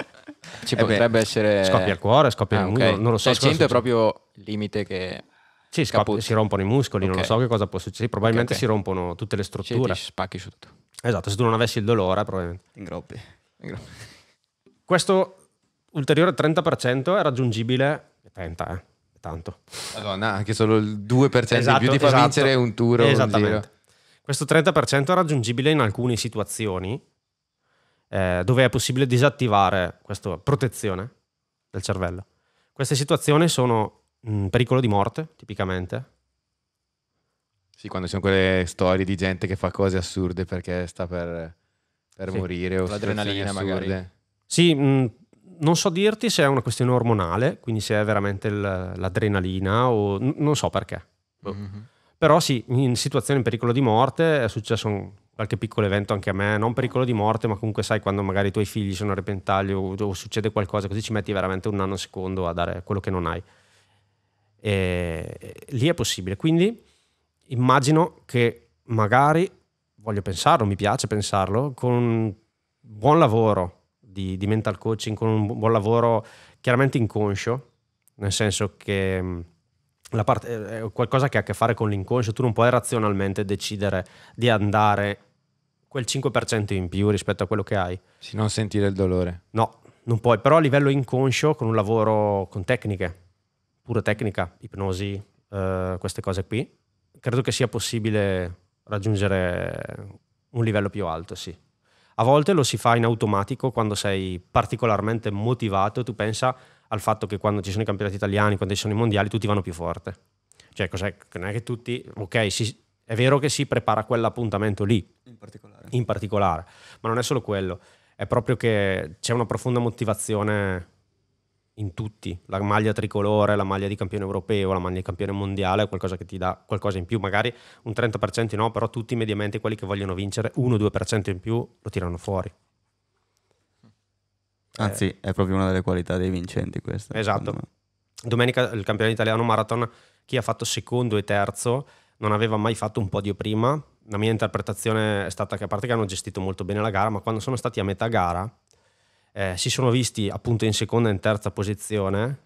ci Eh beh, potrebbe essere... Scoppia il cuore, scoppia Ah, il ok. muscolo, non lo so. Cioè, il cosa 100 è proprio il limite che Sì, Caput. si rompono i muscoli, non Ok. lo so che cosa può succedere. Sì, probabilmente Ok, ok. si rompono tutte le strutture. ti spacchi su tutto. Esatto, se tu non avessi il dolore, probabilmente. Ingroppi. Questo ulteriore 30% è raggiungibile. 30, eh? È tanto. Madonna, anche solo il 2% Esatto, più ti fa esatto. vincere un tour un Esattamente. giro. Questo 30% è raggiungibile in alcune situazioni eh, dove è possibile disattivare questa protezione del cervello. Queste situazioni sono mh, pericolo di morte, tipicamente. Sì, quando ci sono quelle storie di gente che fa cose assurde perché sta per, per Sì. morire o L'adrenalina magari. Sì, mh, non so dirti se è una questione ormonale, quindi se è veramente il- l'adrenalina o n- non so perché. Mhm. Però sì, in situazioni in pericolo di morte è successo un- qualche piccolo evento anche a me, non pericolo di morte, ma comunque sai quando magari i tuoi figli sono a repentaglio o, o succede qualcosa, così ci metti veramente un nanosecondo a dare quello che non hai. E, e lì è possibile. Quindi immagino che magari, voglio pensarlo, mi piace pensarlo, con un buon lavoro di, di mental coaching, con un bu- buon lavoro chiaramente inconscio, nel senso che mh, la parte, è qualcosa che ha a che fare con l'inconscio, tu non puoi razionalmente decidere di andare quel 5% in più rispetto a quello che hai. Sì, non sentire il dolore. No, non puoi, però a livello inconscio, con un lavoro con tecniche, pura tecnica, ipnosi, eh, queste cose qui, credo che sia possibile raggiungere un livello più alto, sì. A volte lo si fa in automatico quando sei particolarmente motivato, tu pensa al fatto che quando ci sono i campionati italiani, quando ci sono i mondiali, tutti vanno più forte. Cioè, Non è che tutti, ok, si- è vero che si prepara quell'appuntamento lì, In particolare. in particolare, ma non è solo quello, è proprio che c'è una profonda motivazione in tutti, la maglia tricolore, la maglia di campione europeo, la maglia di campione mondiale è qualcosa che ti dà qualcosa in più, magari un 30% no, però tutti mediamente quelli che vogliono vincere 1-2% in più lo tirano fuori. Anzi, è proprio una delle qualità dei vincenti questa. Esatto. Domenica il campionato italiano marathon, chi ha fatto secondo e terzo non aveva mai fatto un podio prima. La mia interpretazione è stata che a parte che hanno gestito molto bene la gara, ma quando sono stati a metà gara eh, si sono visti appunto in seconda e in terza posizione.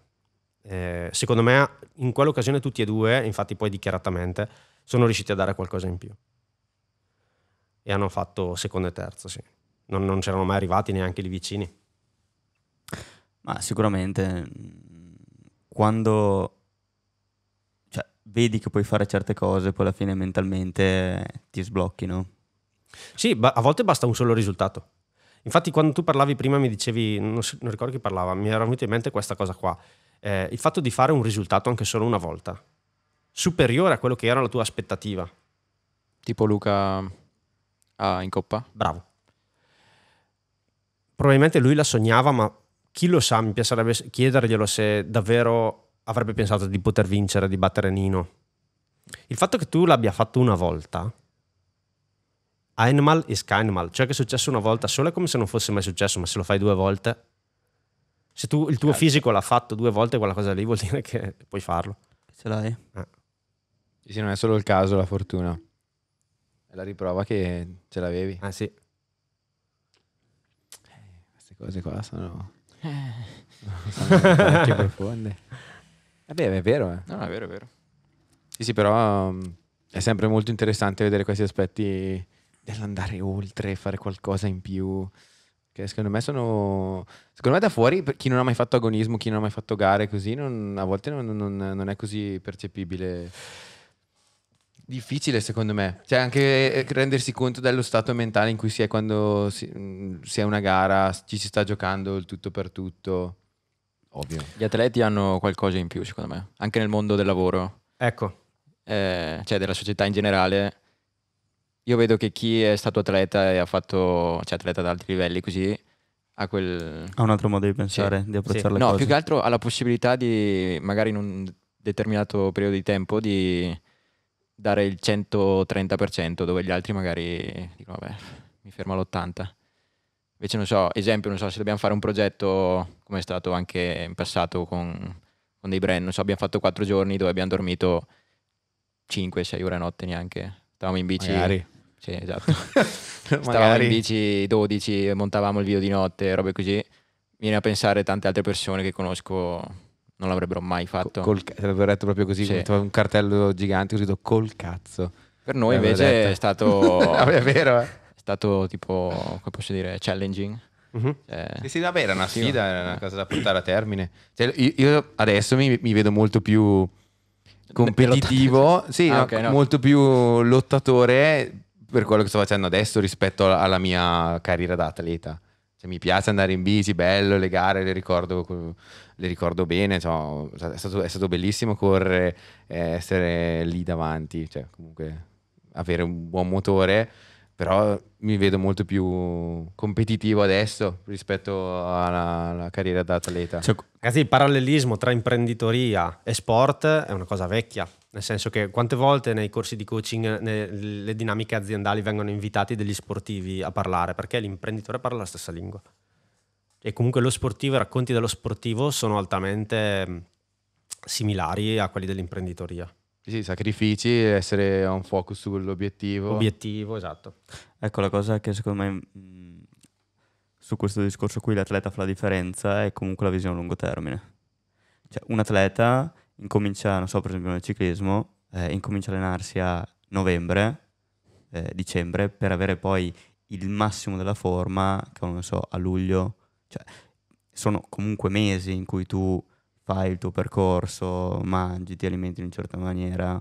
Eh, secondo me in quell'occasione tutti e due, infatti poi dichiaratamente, sono riusciti a dare qualcosa in più. E hanno fatto secondo e terzo, sì. Non, non c'erano mai arrivati neanche lì vicini. Ma sicuramente mh, quando cioè, vedi che puoi fare certe cose, poi alla fine mentalmente ti sblocchi, no? Sì, a volte basta un solo risultato. Infatti, quando tu parlavi prima, mi dicevi, non, non ricordo chi parlava, mi era venuta in mente questa cosa qua. Eh, il fatto di fare un risultato anche solo una volta, superiore a quello che era la tua aspettativa. Tipo Luca ah, in coppa. Bravo. Probabilmente lui la sognava, ma chi lo sa, mi piacerebbe chiederglielo se davvero avrebbe pensato di poter vincere, di battere Nino. Il fatto che tu l'abbia fatto una volta, Einmal is keinmal, cioè che è successo una volta solo è come se non fosse mai successo, ma se lo fai due volte, se tu, il tuo Calcio. fisico l'ha fatto due volte, quella cosa lì vuol dire che puoi farlo. Ce l'hai? Sì, sì, non è solo il caso, la fortuna. È la riprova che ce l'avevi. Ah sì. Queste cose qua sono, sono parecchio profonde. Vabbè, è vero, eh. No, no, è vero, è vero. Sì, sì, però um, è sempre molto interessante vedere questi aspetti dell'andare oltre, fare qualcosa in più. Che secondo me sono. Secondo me da fuori, per chi non ha mai fatto agonismo, chi non ha mai fatto gare così, non- a volte non, non- non è così percepibile. Difficile secondo me, cioè anche eh, rendersi conto dello stato mentale in cui si è quando si, mm, si è una gara, ci si sta giocando il tutto per tutto. Ovvio. Gli atleti hanno qualcosa in più, secondo me. Anche nel mondo del lavoro, Ecco, eh, cioè della società in generale. Io vedo che chi è stato atleta e ha fatto, cioè atleta ad alti livelli così, ha quel... Ha un altro modo di pensare, di approcciare le no, cose. più che altro ha la possibilità di, magari in un determinato periodo di tempo, di dare il 130%, dove gli altri magari dicono, vabbè, mi fermo all'80%. Invece non so, esempio, non so, se dobbiamo fare un progetto, come è stato anche in passato con, con dei brand, non so, abbiamo fatto quattro giorni dove abbiamo dormito 5-6 ore a notte neanche. Stavamo in bici. Magari. Sì, esatto. (laughs) Stavamo Magari. in bici 12, montavamo il video di notte, robe così. Mi viene a pensare tante altre persone che conosco non l'avrebbero mai fatto. Col, te l'avevo detto proprio così, Sì. un cartello gigante cosito col cazzo. per noi invece detto. è stato, (laughs) è vero, eh. è stato tipo, come posso dire, challenging. Mhm. Cioè, Sì, sì, vabbè, era una Sì, sfida, era una cosa da portare a termine. Cioè, io, io adesso mi, mi vedo molto più competitivo, sì, Ah, no, no. molto più lottatore per quello che sto facendo adesso rispetto alla mia carriera da atleta. Cioè, mi piace andare in bici, bello, le gare, le ricordo, le ricordo bene, cioè, è, stato, è stato bellissimo correre, eh, essere lì davanti, cioè, comunque avere un buon motore, però mi vedo molto più competitivo adesso rispetto alla, alla carriera da atleta. Cioè, Ragazzi, il parallelismo tra imprenditoria e sport è una cosa vecchia, nel senso che quante volte nei corsi di coaching nelle dinamiche aziendali vengono invitati degli sportivi a parlare, perché l'imprenditore parla la stessa lingua. E comunque lo sportivo, i racconti dello sportivo sono altamente mh, similari a quelli dell'imprenditoria. Sì, sacrifici, essere on focus sull'obiettivo. Obiettivo, esatto. Ecco, la cosa che secondo me mh, su questo discorso qui l'atleta fa la differenza è comunque la visione a lungo termine. Cioè, un atleta incomincia, non so, per esempio nel ciclismo, eh, incomincia a allenarsi a novembre, eh, dicembre, per avere poi il massimo della forma, che non so, a luglio. Cioè, sono comunque mesi in cui tu fai il tuo percorso, mangi, ti alimenti in una certa maniera.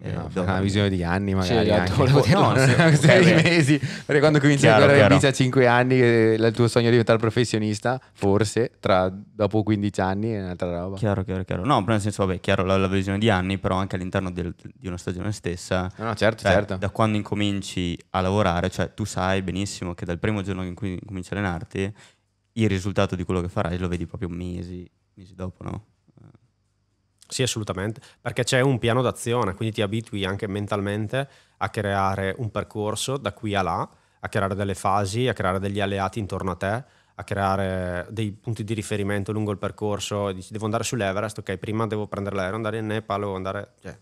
Eh, No, una visione di anni Sì, magari esatto, anche. volevo dirlo. (laughs) no, questione di beh. mesi perché quando cominci Chiaro, a correre in chiaro. bici a 5 anni eh, il tuo sogno è diventare professionista forse tra, dopo 15 anni è un'altra roba Chiaro, chiaro, chiaro. No, nel senso, vabbè, chiaro la, la visione di anni, però anche all'interno del- di una stagione stessa, no, no, certo cioè, certo da quando incominci a lavorare, cioè tu sai benissimo che dal primo giorno in cui cominci a allenarti, il risultato di quello che farai lo vedi proprio mesi, mesi dopo, no? Sì, assolutamente, perché c'è un piano d'azione, quindi ti abitui anche mentalmente a creare un percorso da qui a là, a creare delle fasi, a creare degli alleati intorno a te, a creare dei punti di riferimento lungo il percorso. Dici, devo andare sull'Everest, ok, prima devo prendere l'aereo, andare in Nepal, devo andare... Cioè,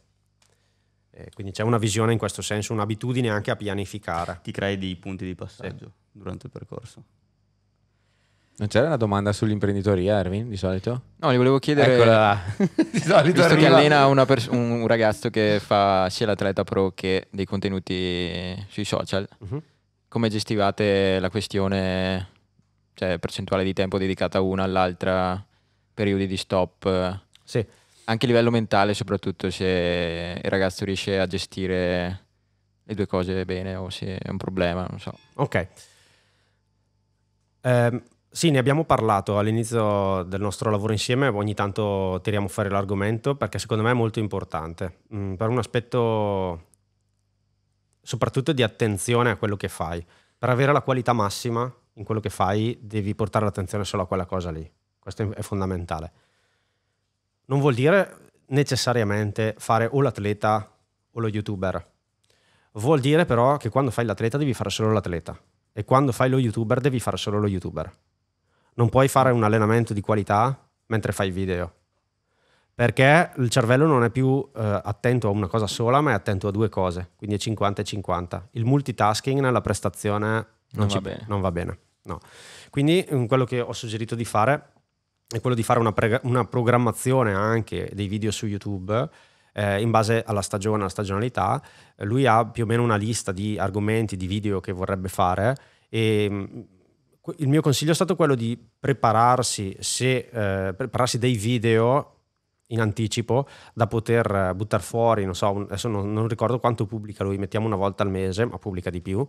quindi c'è una visione in questo senso, un'abitudine anche a pianificare. Ti crei dei punti di passaggio durante il percorso. Non c'era una domanda sull'imprenditoria Erwin di solito? no, gli volevo chiedere... eccola là (laughs) di solito Visto che allena pers- un ragazzo che fa sia l'atleta pro che dei contenuti sui social, Mhm. come gestivate la questione, cioè percentuale di tempo dedicata una all'altra, periodi di stop, Sì, anche a livello mentale soprattutto se il ragazzo riesce a gestire le due cose bene o se è un problema, non so. Ok. Ehm, sì, ne abbiamo parlato all'inizio del nostro lavoro insieme, ogni tanto tiriamo fuori l'argomento perché secondo me è molto importante, mm, per un aspetto soprattutto di attenzione a quello che fai. Per avere la qualità massima in quello che fai devi portare l'attenzione solo a quella cosa lì, questo è fondamentale. Non vuol dire necessariamente fare o l'atleta o lo youtuber. Vuol dire però che quando fai l'atleta devi fare solo l'atleta e quando fai lo youtuber devi fare solo lo youtuber. Non puoi fare un allenamento di qualità mentre fai video. Perché il cervello non è più eh, attento a una cosa sola, ma è attento a due cose, quindi è 50 e 50. Il multitasking nella prestazione non, Non ci- va bene. non va bene. no. Quindi mm, quello che ho suggerito di fare è quello di fare una, prega- una programmazione anche dei video su YouTube eh, in base alla stagione, alla stagionalità. Lui ha più o meno una lista di argomenti, di video che vorrebbe fare e que- il mio consiglio è stato quello di prepararsi, se, eh, prepararsi dei video in anticipo da poter buttare fuori, non so, adesso non, non ricordo quanto pubblica lui, mettiamo una volta al mese, ma pubblica di più.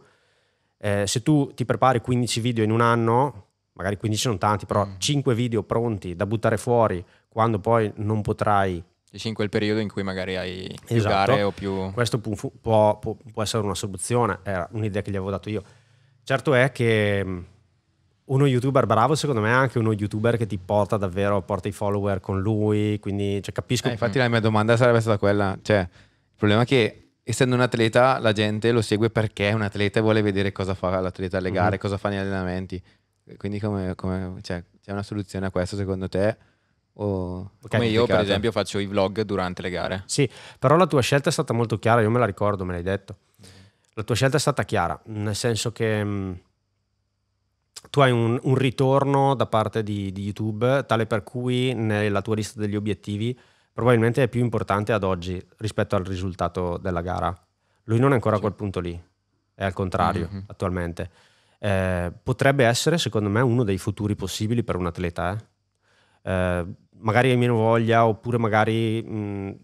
Eh, se tu ti prepari 15 video in un anno, magari 15 sono tanti, però Mm. 5 video pronti da buttare fuori quando poi non potrai Ci sono quel periodo in cui magari hai più Esatto. gare o più... questo può, può- può essere una soluzione, era un'idea che gli avevo dato io. Certo è che mh, uno youtuber bravo secondo me è anche uno youtuber che ti porta davvero, porta i follower con lui, quindi cioè, capisco. Eh, infatti la mia domanda sarebbe stata quella, cioè il problema è che essendo un atleta la gente lo segue perché è un atleta e vuole vedere cosa fa l'atleta alle gare, Mhm. cosa fa negli allenamenti. Quindi come, come- cioè, c'è una soluzione a questo secondo te? O... Ok, Come io, per esempio, faccio i vlog durante le gare. Sì, però la tua scelta è stata molto chiara, io me la ricordo, me l'hai detto. La tua scelta è stata chiara, nel senso che mh, tu hai un, un ritorno da parte di, di YouTube tale per cui nella tua lista degli obiettivi probabilmente è più importante ad oggi rispetto al risultato della gara. Lui non è ancora a quel punto lì, è al contrario Mhm. attualmente. Eh, potrebbe essere, secondo me, uno dei futuri possibili per un atleta. eh. Eh, magari hai meno voglia, oppure magari mh,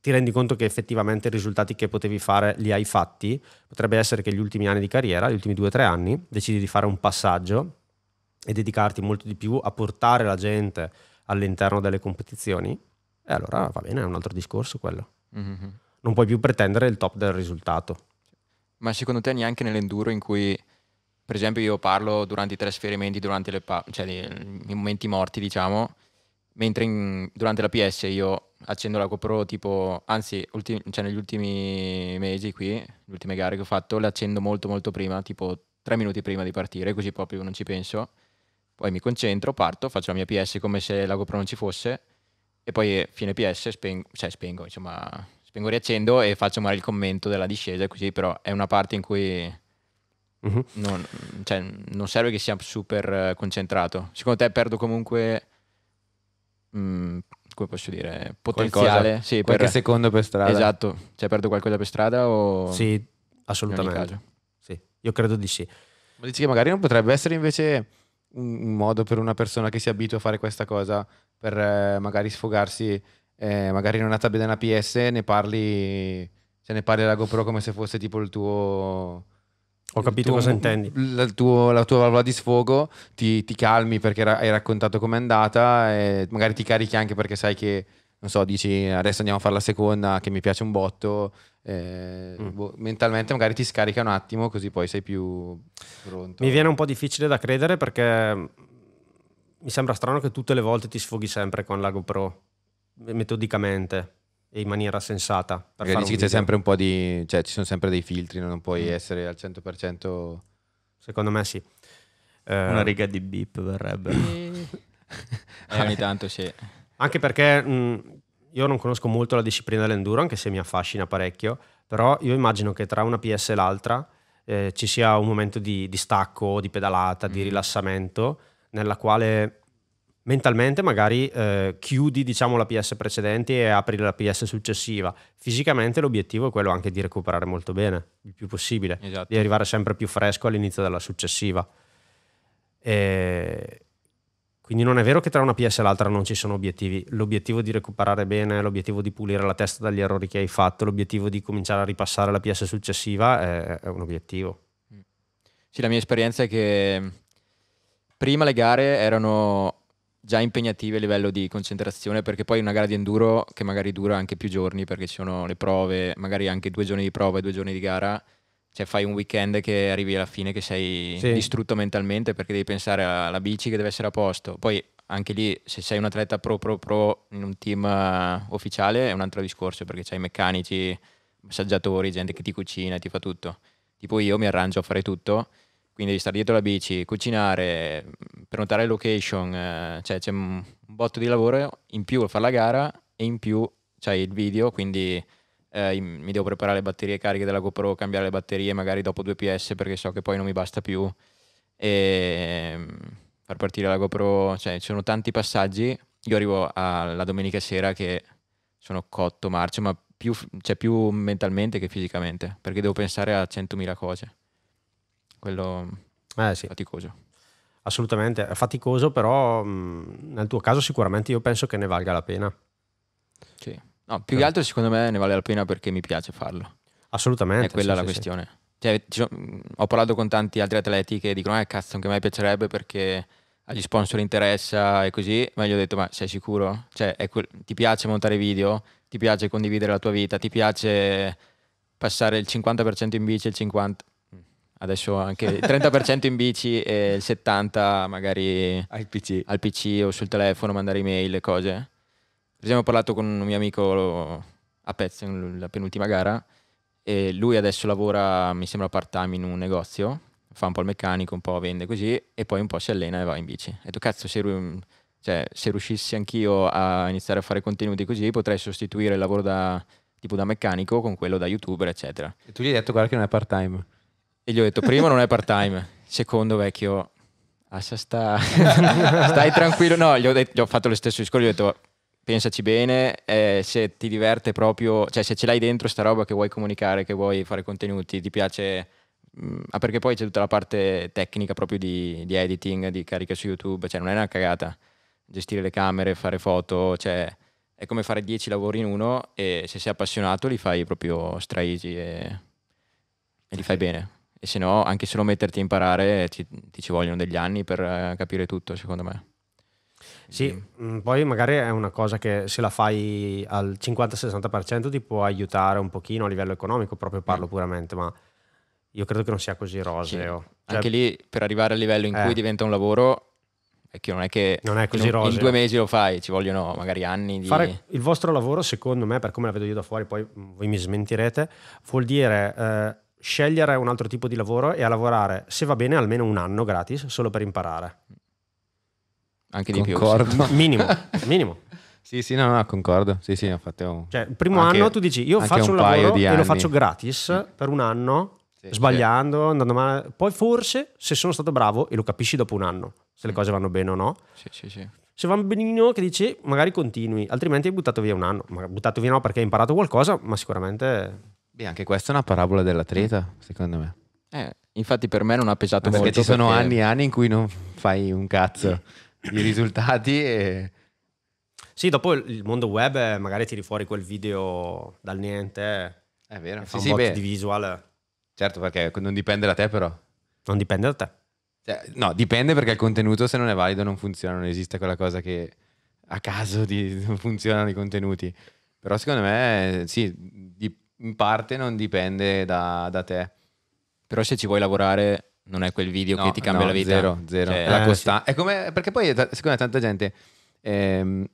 ti rendi conto che effettivamente i risultati che potevi fare li hai fatti. Potrebbe essere che gli ultimi anni di carriera, gli ultimi due o tre anni, decidi di fare un passaggio e dedicarti molto di più a portare la gente all'interno delle competizioni. E allora va bene, è un altro discorso quello. Mhm. Non puoi più pretendere il top del risultato. Ma secondo te neanche nell'enduro in cui, per esempio, io parlo durante i trasferimenti, durante le pa- cioè i momenti morti, diciamo, mentre in- durante la PS io accendo la GoPro tipo, anzi, ulti- cioè negli ultimi mesi qui, le ultime gare che ho fatto, le accendo molto molto prima, tipo tre minuti prima di partire, così proprio non ci penso. Poi mi concentro, parto, faccio la mia PS come se la GoPro non ci fosse e poi fine PS spengo, cioè spengo, insomma, spengo, riaccendo e faccio magari il commento della discesa, così però è una parte in cui Mhm. non, cioè, non serve che sia super eh, concentrato. Secondo te perdo comunque, mm, come posso dire, potenziale? Sì, Qualche per, secondo per strada. esatto, cioè perdo qualcosa per strada o Sì, assolutamente. caso? Sì, io credo di sì. Ma dici che magari non potrebbe essere invece un, modo per una persona che si abitua a fare questa cosa per eh, magari sfogarsi, eh, magari in una tabella della PS, ne parli, se ne parli alla GoPro come se fosse tipo il tuo... Ho capito tuo- cosa intendi. La, tuo- la tua valvola di sfogo, ti, ti calmi perché ra- hai raccontato com'è andata e magari ti carichi anche perché sai che, non so, dici adesso andiamo a fare la seconda che mi piace un botto. eh, Mm. boh, mentalmente magari ti scarica un attimo così poi sei più pronto. Mi viene un po' difficile da credere perché mi sembra strano che tutte le volte ti sfoghi sempre con la GoPro, metodicamente e in maniera sensata. Per Perché dici che c'è sempre un po' di. cioè ci sono sempre dei filtri, non puoi Mm. essere al 100%. Secondo me sì. Eh, Una riga di beep verrebbe. Eh, (laughs) ogni tanto sì. Anche perché mh, io non conosco molto la disciplina dell'enduro, anche se mi affascina parecchio, però io immagino che tra una PS e l'altra eh, ci sia un momento di, di stacco, di pedalata, di Mhm. rilassamento, nella quale mentalmente magari eh, chiudi diciamo, la PS precedente e apri la PS successiva. Fisicamente l'obiettivo è quello anche di recuperare molto bene, il più possibile Esatto. di arrivare sempre più fresco all'inizio della successiva. E quindi non è vero che tra una PS e l'altra non ci sono obiettivi. L'obiettivo di recuperare bene, l'obiettivo di pulire la testa dagli errori che hai fatto, l'obiettivo di cominciare a ripassare la PS successiva è, è un obiettivo. Sì, la mia esperienza è che prima le gare erano già impegnative a livello di concentrazione perché poi una gara di enduro che magari dura anche più giorni perché ci sono le prove, magari anche due giorni di prova e due giorni di gara, cioè fai un weekend che arrivi alla fine che sei Sì. distrutto mentalmente perché devi pensare alla bici che deve essere a posto. Poi anche lì se sei un atleta pro pro pro in un team eh, ufficiale è un altro discorso perché c'hai meccanici, massaggiatori, gente che ti cucina ti fa tutto. Tipo io mi arrangio a fare tutto, quindi devi stare dietro la bici, cucinare, mh, prenotare location, eh, cioè c'è un botto di lavoro in più fare la gara e in più c'hai il video, quindi eh, mi devo preparare le batterie cariche della GoPro, cambiare le batterie magari dopo 2 PS perché so che poi non mi basta più e mm, far partire la GoPro, cioè ci sono tanti passaggi. Io arrivo alla domenica sera che sono cotto marcio, ma più, cioè più mentalmente che fisicamente, perché devo pensare a 100.000 cose. Quello Eh sì, faticoso. assolutamente. È faticoso, però mh, nel tuo caso sicuramente io penso che ne valga la pena. Sì. No, più che altro secondo me ne vale la pena perché mi piace farlo. Assolutamente. È quella sì, la sì, sì. questione. Cioè, ci sono- mh, ho parlato con tanti altri atleti che dicono: Eh, cazzo, anche a me piacerebbe perché agli sponsor interessa e così. Ma gli ho detto: Ma sei sicuro? Cioè, è quel- ti piace montare video? Ti piace condividere la tua vita? Ti piace passare il 50% in bici e il 50%? Adesso anche il 30% in bici e il 70% magari Al PC. al PC o sul telefono, mandare email e cose. Per esempio ho parlato con un mio amico a Petzen, la penultima gara, e lui adesso lavora, mi sembra part time in un negozio, fa un po' il meccanico, un po' vende così, e poi un po' si allena e va in bici. E tu cazzo, se, cioè, se riuscissi anch'io a iniziare a fare contenuti così, potrei sostituire il lavoro da, tipo da meccanico con quello da youtuber, eccetera. E tu gli hai detto guarda che non è part time. E gli ho detto, primo non è part time, secondo vecchio, lascia sta, (laughs) stai tranquillo. No, gli ho, detto- gli ho fatto lo stesso discorso, gli ho detto, pensaci bene, eh, se ti diverte proprio, cioè se ce l'hai dentro sta roba che vuoi comunicare, che vuoi fare contenuti, ti piace... mm, ah, perché poi c'è tutta la parte tecnica proprio di, di editing, di carica su YouTube, cioè non è una cagata. Gestire le camere, fare foto, cioè è come fare 10 lavori in uno e se sei appassionato li fai proprio stra easy e, e li fai bene. E se no, anche solo metterti a imparare ci- ti ci vogliono degli anni per eh, capire tutto, secondo me. Sì, mm, poi magari è una cosa che se la fai al 50-60% ti può aiutare un pochino a livello economico, proprio parlo puramente, ma io credo che non sia così roseo. Cioè, Anche lì, per arrivare al livello in Eh. cui diventa un lavoro, che non è che Non è così in, in due mesi lo fai, ci vogliono magari anni di... Fare il vostro lavoro, secondo me, per come la vedo io da fuori, poi mm, voi mi smentirete, vuol dire eh, scegliere un altro tipo di lavoro e a lavorare, se va bene, almeno un anno gratis, solo per imparare. Anche di più. Concordo. Minimo, minimo. (laughs) Sì, sì, no, no, concordo. Sì, sì, ho fatto... Cioè, il primo Anche- anno tu dici, io faccio un, un lavoro e lo anni. faccio gratis per un anno, Sì, sbagliando, andando male. Poi forse, se sono stato bravo, e lo capisci dopo un anno, se le cose vanno bene o no, Sì, sì, sì. se vanno benino che dici, magari continui, altrimenti hai buttato via un anno. Ma buttato via no perché hai imparato qualcosa, ma sicuramente... Beh, anche questa è una parabola dell'atleta, secondo me. Eh, infatti per me non ha pesato Perché molto. ci sono perché- anni e anni in cui non fai un cazzo di risultati e... Sì, dopo il mondo web eh, magari tiri fuori quel video dal niente, È vero. Sì, fa un sì, beh, di visual, certo, perché non dipende da te però. non dipende da te. Cioè, no, dipende perché il contenuto se non è valido non funziona, non esiste quella cosa che a caso di, non funzionano i contenuti. Però secondo me sì, di- in parte non dipende da, da te. Però se ci vuoi lavorare non è quel video No, che ti cambia no, la vita. Zero, zero. Cioè, eh, costa- è come, perché poi secondo me tanta gente ehm,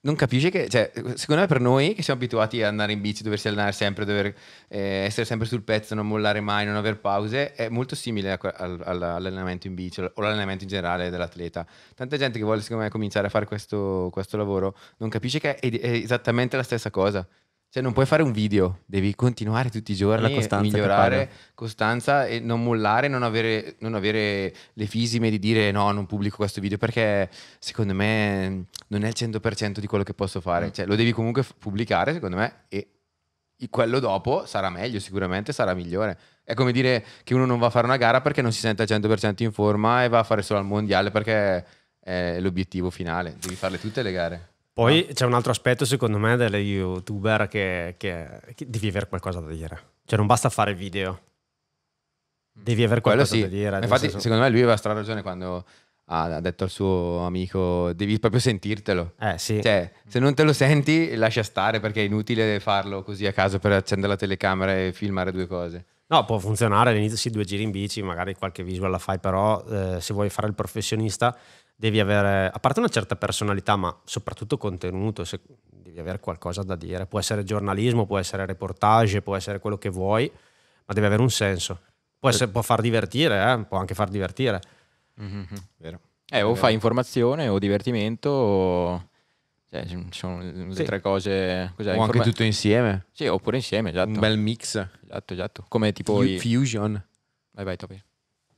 non capisce che, cioè, secondo me per noi che siamo abituati ad andare in bici, doversi allenare sempre, dover eh, essere sempre sul pezzo, non mollare mai, non aver pause, è molto simile a al- all'allenamento in bici o l'allenamento in generale dell'atleta. Tanta gente che vuole secondo me cominciare a fare questo, questo lavoro non capisce che è, è esattamente la stessa cosa. Cioè non puoi fare un video, devi continuare tutti i giorni, che migliorare, costanza e non mollare, non avere, non avere le fisime di dire no, non pubblico questo video perché secondo me non è il 100% di quello che posso fare. Cioè lo devi comunque pubblicare secondo me e quello dopo sarà meglio, sicuramente sarà migliore. È come dire che uno non va a fare una gara perché non si sente al 100% in forma e va a fare solo al mondiale perché è l'obiettivo finale. Devi farle tutte le gare. Poi c'è un altro aspetto, secondo me, delle youtuber che, che- che devi avere qualcosa da dire. Cioè, non basta fare video, devi avere qualcosa sì. da dire. Infatti, senso- secondo me lui aveva stra ragione quando ha ha detto al suo amico devi proprio sentirtelo. eh sì. Cioè, se non te lo senti, lascia stare perché è inutile farlo così a caso per accendere la telecamera e filmare due cose. No, può funzionare all'inizio, sì, due giri in bici, magari qualche visual la fai, però eh, se vuoi fare il professionista devi avere, a parte una certa personalità, ma soprattutto contenuto, se- devi avere qualcosa da dire. Può essere giornalismo, può essere reportage, può essere quello che vuoi, ma deve avere un senso. Può, essere- può far divertire, eh, può anche far divertire. Mhm. Vero? Eh, o fai informazione o divertimento o... Cioè, ci sono le Sì. tre cose... Cos'è? o anche Informa- tutto insieme. Sì, oppure insieme, esatto. Un bel mix. Esatto, esatto. Come tipo... Fu- i- Fusion. Vai, vai, Topi.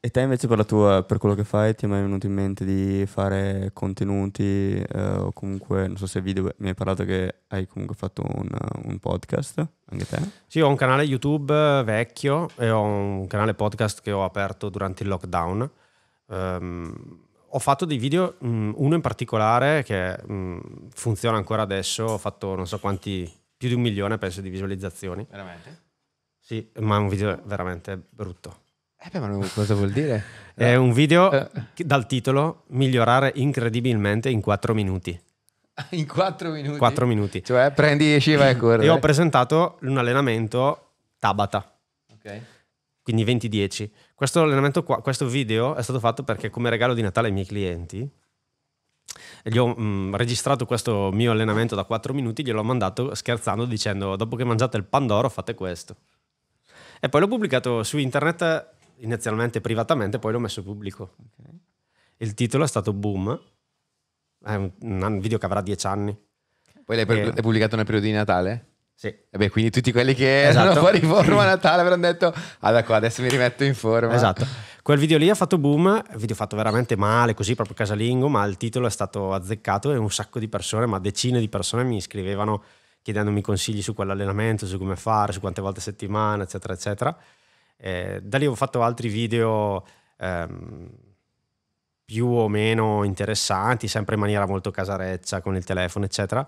E te invece per, la tua, per quello che fai ti è mai venuto in mente di fare contenuti eh, o comunque, non so se video, mi hai parlato che hai comunque fatto un, un podcast, anche te? Sì, ho un canale YouTube eh, vecchio e ho un canale podcast che ho aperto durante il lockdown. Ehm, ho fatto dei video, mh, uno in particolare che mh, funziona ancora adesso, ho fatto non so quanti, più di un milione penso di visualizzazioni. Veramente? Sì, ma è un video veramente brutto. Eh beh, ma non- cosa vuol dire? (laughs) È un video Eh. che- dal titolo Migliorare incredibilmente in 4 minuti. (laughs) In quattro minuti? 4 minuti. Cioè, prendi, esci e vai a correre. E ho presentato un allenamento Tabata. Ok. quindi 20-10. Questo allenamento qua, questo video è stato fatto perché come regalo di Natale ai miei clienti gli ho mh, registrato questo mio allenamento da 4 minuti, gliel'ho mandato scherzando dicendo dopo che mangiate il pandoro fate questo. E poi l'ho pubblicato su internet inizialmente privatamente, poi l'ho messo pubblico. Il titolo è stato Boom, è un, un video che avrà 10 anni. Poi l'hai, l'hai pubblicato nel periodo di Natale? Sì. E beh, quindi tutti quelli che Esatto. erano fuori forma a Natale avranno detto ah da qua adesso mi rimetto in forma. Esatto. Quel video lì ha fatto boom, video fatto veramente male, così proprio casalingo, ma il titolo è stato azzeccato e un sacco di persone, ma decine di persone mi scrivevano chiedendomi consigli su quell'allenamento, su come fare, su quante volte a settimana, eccetera, eccetera. Eh, da lì ho fatto altri video ehm, più o meno interessanti, sempre in maniera molto casareccia con il telefono, eccetera.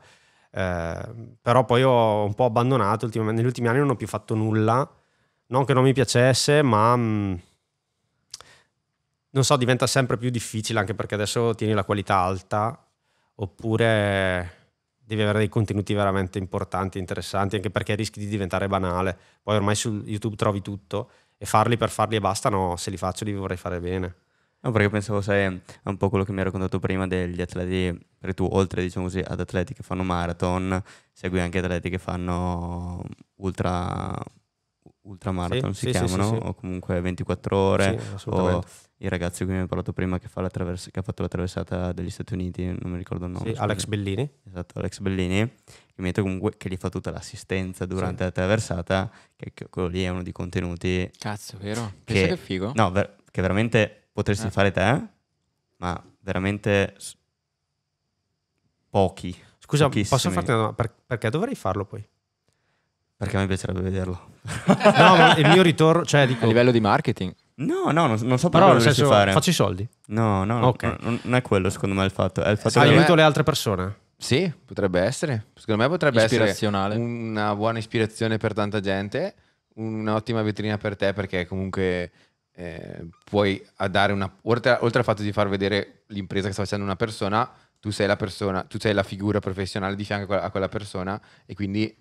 Eh, però poi ho un po' abbandonato negli ultimi anni non ho più fatto nulla, non che non mi piacesse, ma mh, non so, diventa sempre più difficile anche perché adesso tieni la qualità alta oppure devi avere dei contenuti veramente importanti, interessanti, anche perché rischi di diventare banale. Poi ormai su YouTube trovi tutto e farli per farli e basta, no, se li faccio li vorrei fare bene. No, perché pensavo, sai, è un po' quello che mi hai raccontato prima degli atleti, perché tu oltre, diciamo così, ad atleti che fanno marathon, segui anche atleti che fanno ultra, ultramarathon, Sì, si sì, chiamano, sì, o comunque 24 ore, o il ragazzo cui mi hai parlato prima che, fa che ha fatto la traversata degli Stati Uniti, non mi ricordo il nome. Alex Bellini. Esatto, Alex Bellini, che mi ha detto comunque che gli fa tutta l'assistenza durante la traversata, che, che quello lì è uno dei contenuti Cazzo, vero? Che- Pensa che figo. No, ver- che veramente potresti Eh. fare te, ma veramente s- pochi. Scusa, Pochissimi. posso farti una domanda? Per- perché dovrei farlo poi? Perché a me piacerebbe vederlo. No, ma il mio ritorno, cioè dico... A livello di marketing. No, no, non, non so Però dovresti senso, fare. faccio i soldi. No, no, no, Ok. no, non, è quello secondo me il fatto. È il fatto Secondo che... Aiuto le altre persone. Sì, potrebbe essere. Secondo me potrebbe essere una buona ispirazione per tanta gente, un'ottima vetrina per te perché comunque eh, puoi a dare una... Oltre, oltre al fatto di far vedere l'impresa che sta facendo una persona, tu sei la persona, tu sei la figura professionale di fianco a quella, persona e quindi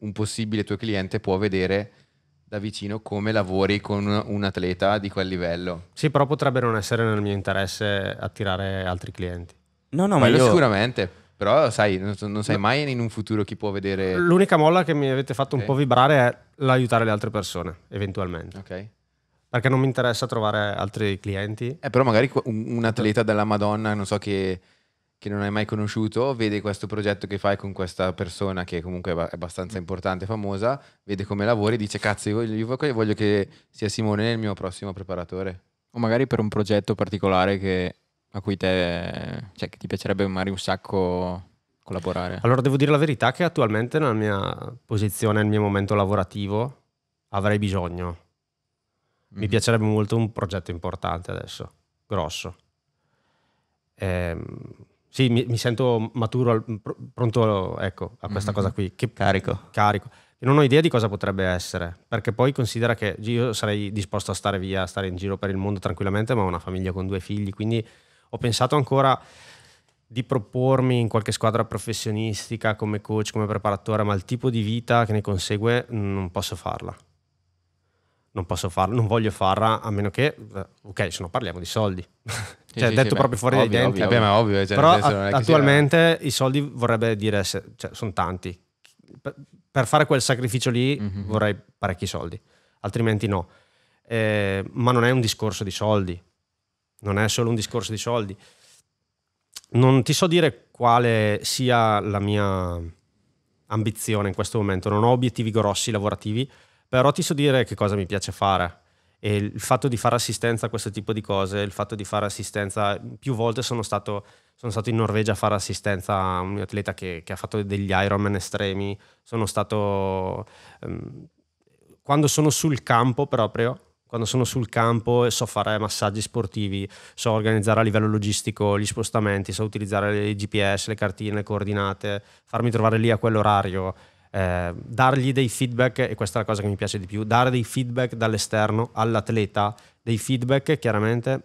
un possibile tuo cliente può vedere da vicino come lavori con un atleta di quel livello. Sì, però potrebbe non essere nel mio interesse attirare altri clienti. No, no, ma Quello io... sicuramente, però sai, non, non sai mai in un futuro chi può vedere... L'unica molla che mi avete fatto un Ok. po' vibrare è l'aiutare le altre persone, eventualmente. Ok. Perché non mi interessa trovare altri clienti. Eh, però magari un, un atleta della Madonna, non so, che, che non hai mai conosciuto, vede questo progetto che fai con questa persona che comunque è ba- è abbastanza importante e famosa, vede come lavori e dice cazzo io voglio, io voglio che sia Simone il mio prossimo preparatore. O magari per un progetto particolare che, a cui te, cioè, che ti piacerebbe magari un sacco collaborare. Allora devo dire la verità che attualmente nella mia posizione, nel mio momento lavorativo, avrei bisogno. Mi Mhm. piacerebbe molto un progetto importante adesso, grosso. Ehm, sì, mi, mi sento maturo, pr- pronto ecco, a questa Mhm. cosa qui. Che Carico. carico. E non ho idea di cosa potrebbe essere, perché poi considera che io sarei disposto a stare via, a stare in giro per il mondo tranquillamente, ma ho una famiglia con due figli, quindi ho pensato ancora di propormi in qualche squadra professionistica come coach, come preparatore, ma il tipo di vita che ne consegue non posso farla. Non posso farla, non voglio farla a meno che, eh, ok, se no parliamo di soldi. (laughs) Sì, cioè, sì, detto sì, proprio beh, fuori ovvio, dai denti. ovvio, è ovvio, cioè, Però a- che sia- attualmente i soldi vorrebbe dire, se- cioè, sono tanti. Per, per fare quel sacrificio lì Mhm. vorrei parecchi soldi, altrimenti no. Eh, ma non è un discorso di soldi, non è solo un discorso di soldi. Non ti so dire quale sia la mia ambizione in questo momento, non ho obiettivi grossi lavorativi, però ti so dire che cosa mi piace fare. E il fatto di fare assistenza a questo tipo di cose, il fatto di fare assistenza, più volte sono stato, sono stato in Norvegia a fare assistenza a un mio atleta che, che ha fatto degli Ironman estremi, sono stato, ehm, quando sono sul campo proprio, quando sono sul campo e so fare massaggi sportivi, so organizzare a livello logistico gli spostamenti, so utilizzare le GPS, le cartine, le coordinate, farmi trovare lì a quell'orario, eh, dargli dei feedback, e questa è la cosa che mi piace di più, dare dei feedback dall'esterno all'atleta, dei feedback chiaramente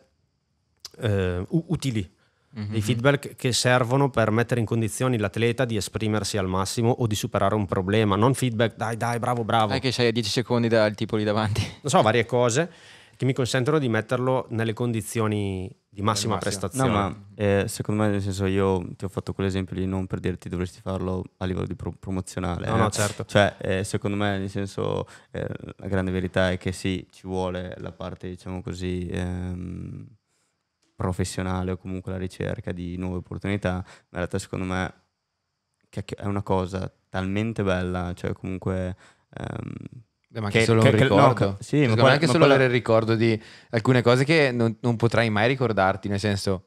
eh, utili, Mhm. dei feedback che servono per mettere in condizioni l'atleta di esprimersi al massimo o di superare un problema, non feedback dai dai bravo bravo, Sai che sei a 10 secondi dal tipo lì davanti. non so, varie cose che mi consentono di metterlo nelle condizioni di massima prestazione. No, ma eh, secondo me, nel senso, io ti ho fatto quell'esempio lì non per dirti dovresti farlo a livello di pro- promozionale. No, eh. no, certo. Cioè, eh, secondo me, nel senso, eh, la grande verità è che sì, ci vuole la parte, diciamo così, ehm, professionale o comunque la ricerca di nuove opportunità, ma in realtà secondo me è una cosa talmente bella, cioè comunque... ehm, Beh, ma anche Che- solo che- un no, ricordo. che- sì, ma Secondo me quella- anche ma solo quella- avere il ricordo di alcune cose che non, non potrai mai ricordarti, nel senso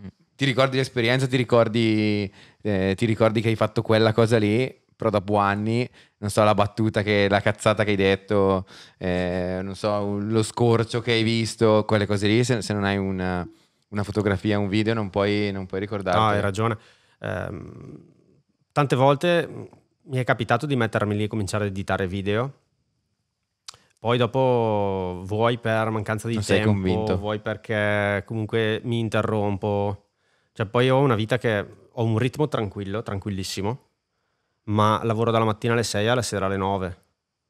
Mm. ti ricordi l'esperienza, ti ricordi, eh, ti ricordi che hai fatto quella cosa lì, però dopo anni, non so, la battuta, che, la cazzata che hai detto, eh, non so, lo scorcio che hai visto, quelle cose lì, se, se non hai una, una fotografia, un video, non puoi, non puoi ricordarti. No, hai ragione. Ehm, tante volte mh, mi è capitato di mettermi lì e cominciare a editare video. Poi dopo vuoi per mancanza di Non sei tempo, convinto. vuoi perché comunque mi interrompo. Cioè poi ho una vita che ho un ritmo tranquillo, tranquillissimo, ma lavoro dalla mattina alle 6 alla sera alle 9.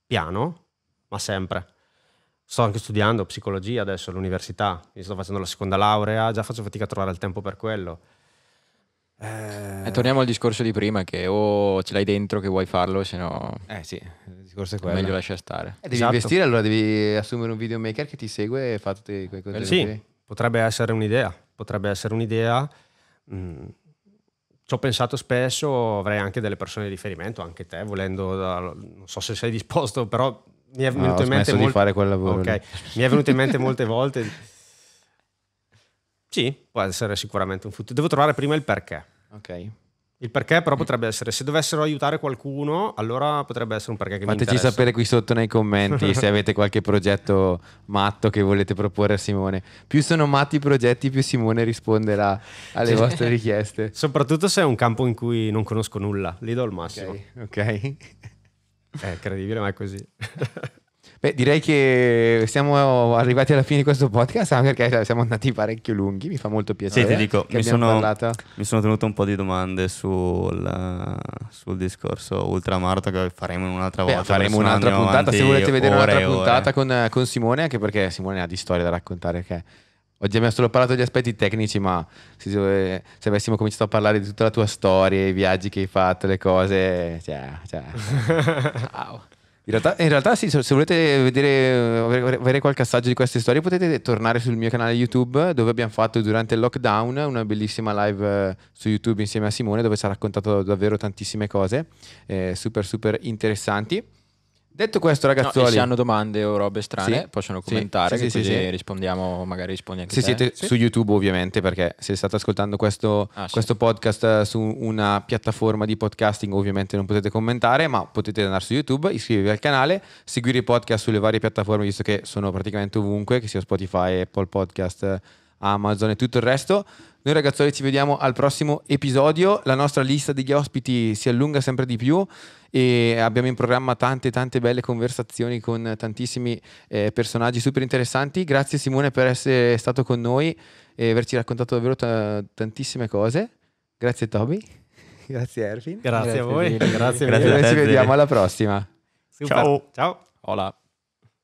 Piano, ma sempre. Sto anche studiando psicologia adesso all'università, mi sto facendo la seconda laurea, già faccio fatica a trovare il tempo per quello. Eh, E torniamo al discorso di prima, che o ce l'hai dentro che vuoi farlo, se no Eh sì, il discorso è quello. meglio lascia stare. Eh, devi Esatto. investire, allora devi assumere un videomaker che ti segue e fa tutte quelle cose. Sì, lì. potrebbe essere un'idea, potrebbe essere un'idea. Mm, ci ho pensato spesso, avrei anche delle persone di riferimento, anche te, volendo, da- non so se sei disposto, però mi è No, venuto ho in mente smesso di molt- fare quel lavoro. Ok, lì. mi è venuto in mente molte volte. Sì, può essere sicuramente un futuro. Devo trovare prima il perché. Ok. Il perché però potrebbe essere, se dovessero aiutare qualcuno, allora potrebbe essere un perché che Fateci sapere qui sotto nei commenti se avete qualche progetto matto che volete proporre a Simone. Più sono matti i progetti, più Simone risponderà alle vostre richieste. Soprattutto se è un campo in cui non conosco nulla, lì do il massimo. Ok, ok. È incredibile, ma è così. (laughs) Beh, direi che siamo arrivati alla fine di questo podcast anche perché siamo andati parecchio lunghi. Mi fa molto piacere. Sì, ti dico, che mi abbiamo sono, parlato. mi sono tenuto un po' di domande sul, sul discorso ultramarathon che faremo in un'altra Beh, volta. faremo un'altra puntata. Se volete vedere ore un'altra puntata con, con Simone, anche perché Simone ha di storie da raccontare. Che oggi abbiamo solo parlato di aspetti tecnici, ma se, se avessimo cominciato a parlare di tutta la tua storia, i viaggi che hai fatto, le cose, cioè, cioè. (laughs) Wow. In realtà, in realtà sì, se volete vedere, avere, avere qualche assaggio di queste storie potete tornare sul mio canale YouTube dove abbiamo fatto durante il lockdown una bellissima live eh, su YouTube insieme a Simone dove ci ha raccontato davvero tantissime cose eh, super super interessanti. Detto questo No, ragazzuoli, se hanno domande o robe strane Sì, possono commentare sì, sì, così sì, rispondiamo, magari rispondi anche se te. siete su YouTube ovviamente perché se state ascoltando questo, Ah, questo podcast eh, su una piattaforma di podcasting ovviamente non potete commentare ma potete andare su YouTube, iscrivervi al canale, seguire i podcast sulle varie piattaforme visto che sono praticamente ovunque, che sia Spotify, Apple Podcast, Amazon e tutto il resto. Noi ragazzoli ci vediamo al prossimo episodio, la nostra lista degli ospiti si allunga sempre di più e abbiamo in programma tante tante belle conversazioni con tantissimi eh, personaggi super interessanti. Grazie Simone per essere stato con noi e averci raccontato davvero ta- tantissime cose. Grazie Toby. (laughs) Grazie Erwin. Grazie, a voi. Grazie, Grazie mille. a E te, ci vediamo alla prossima. Super. Ciao. Ciao. Hola.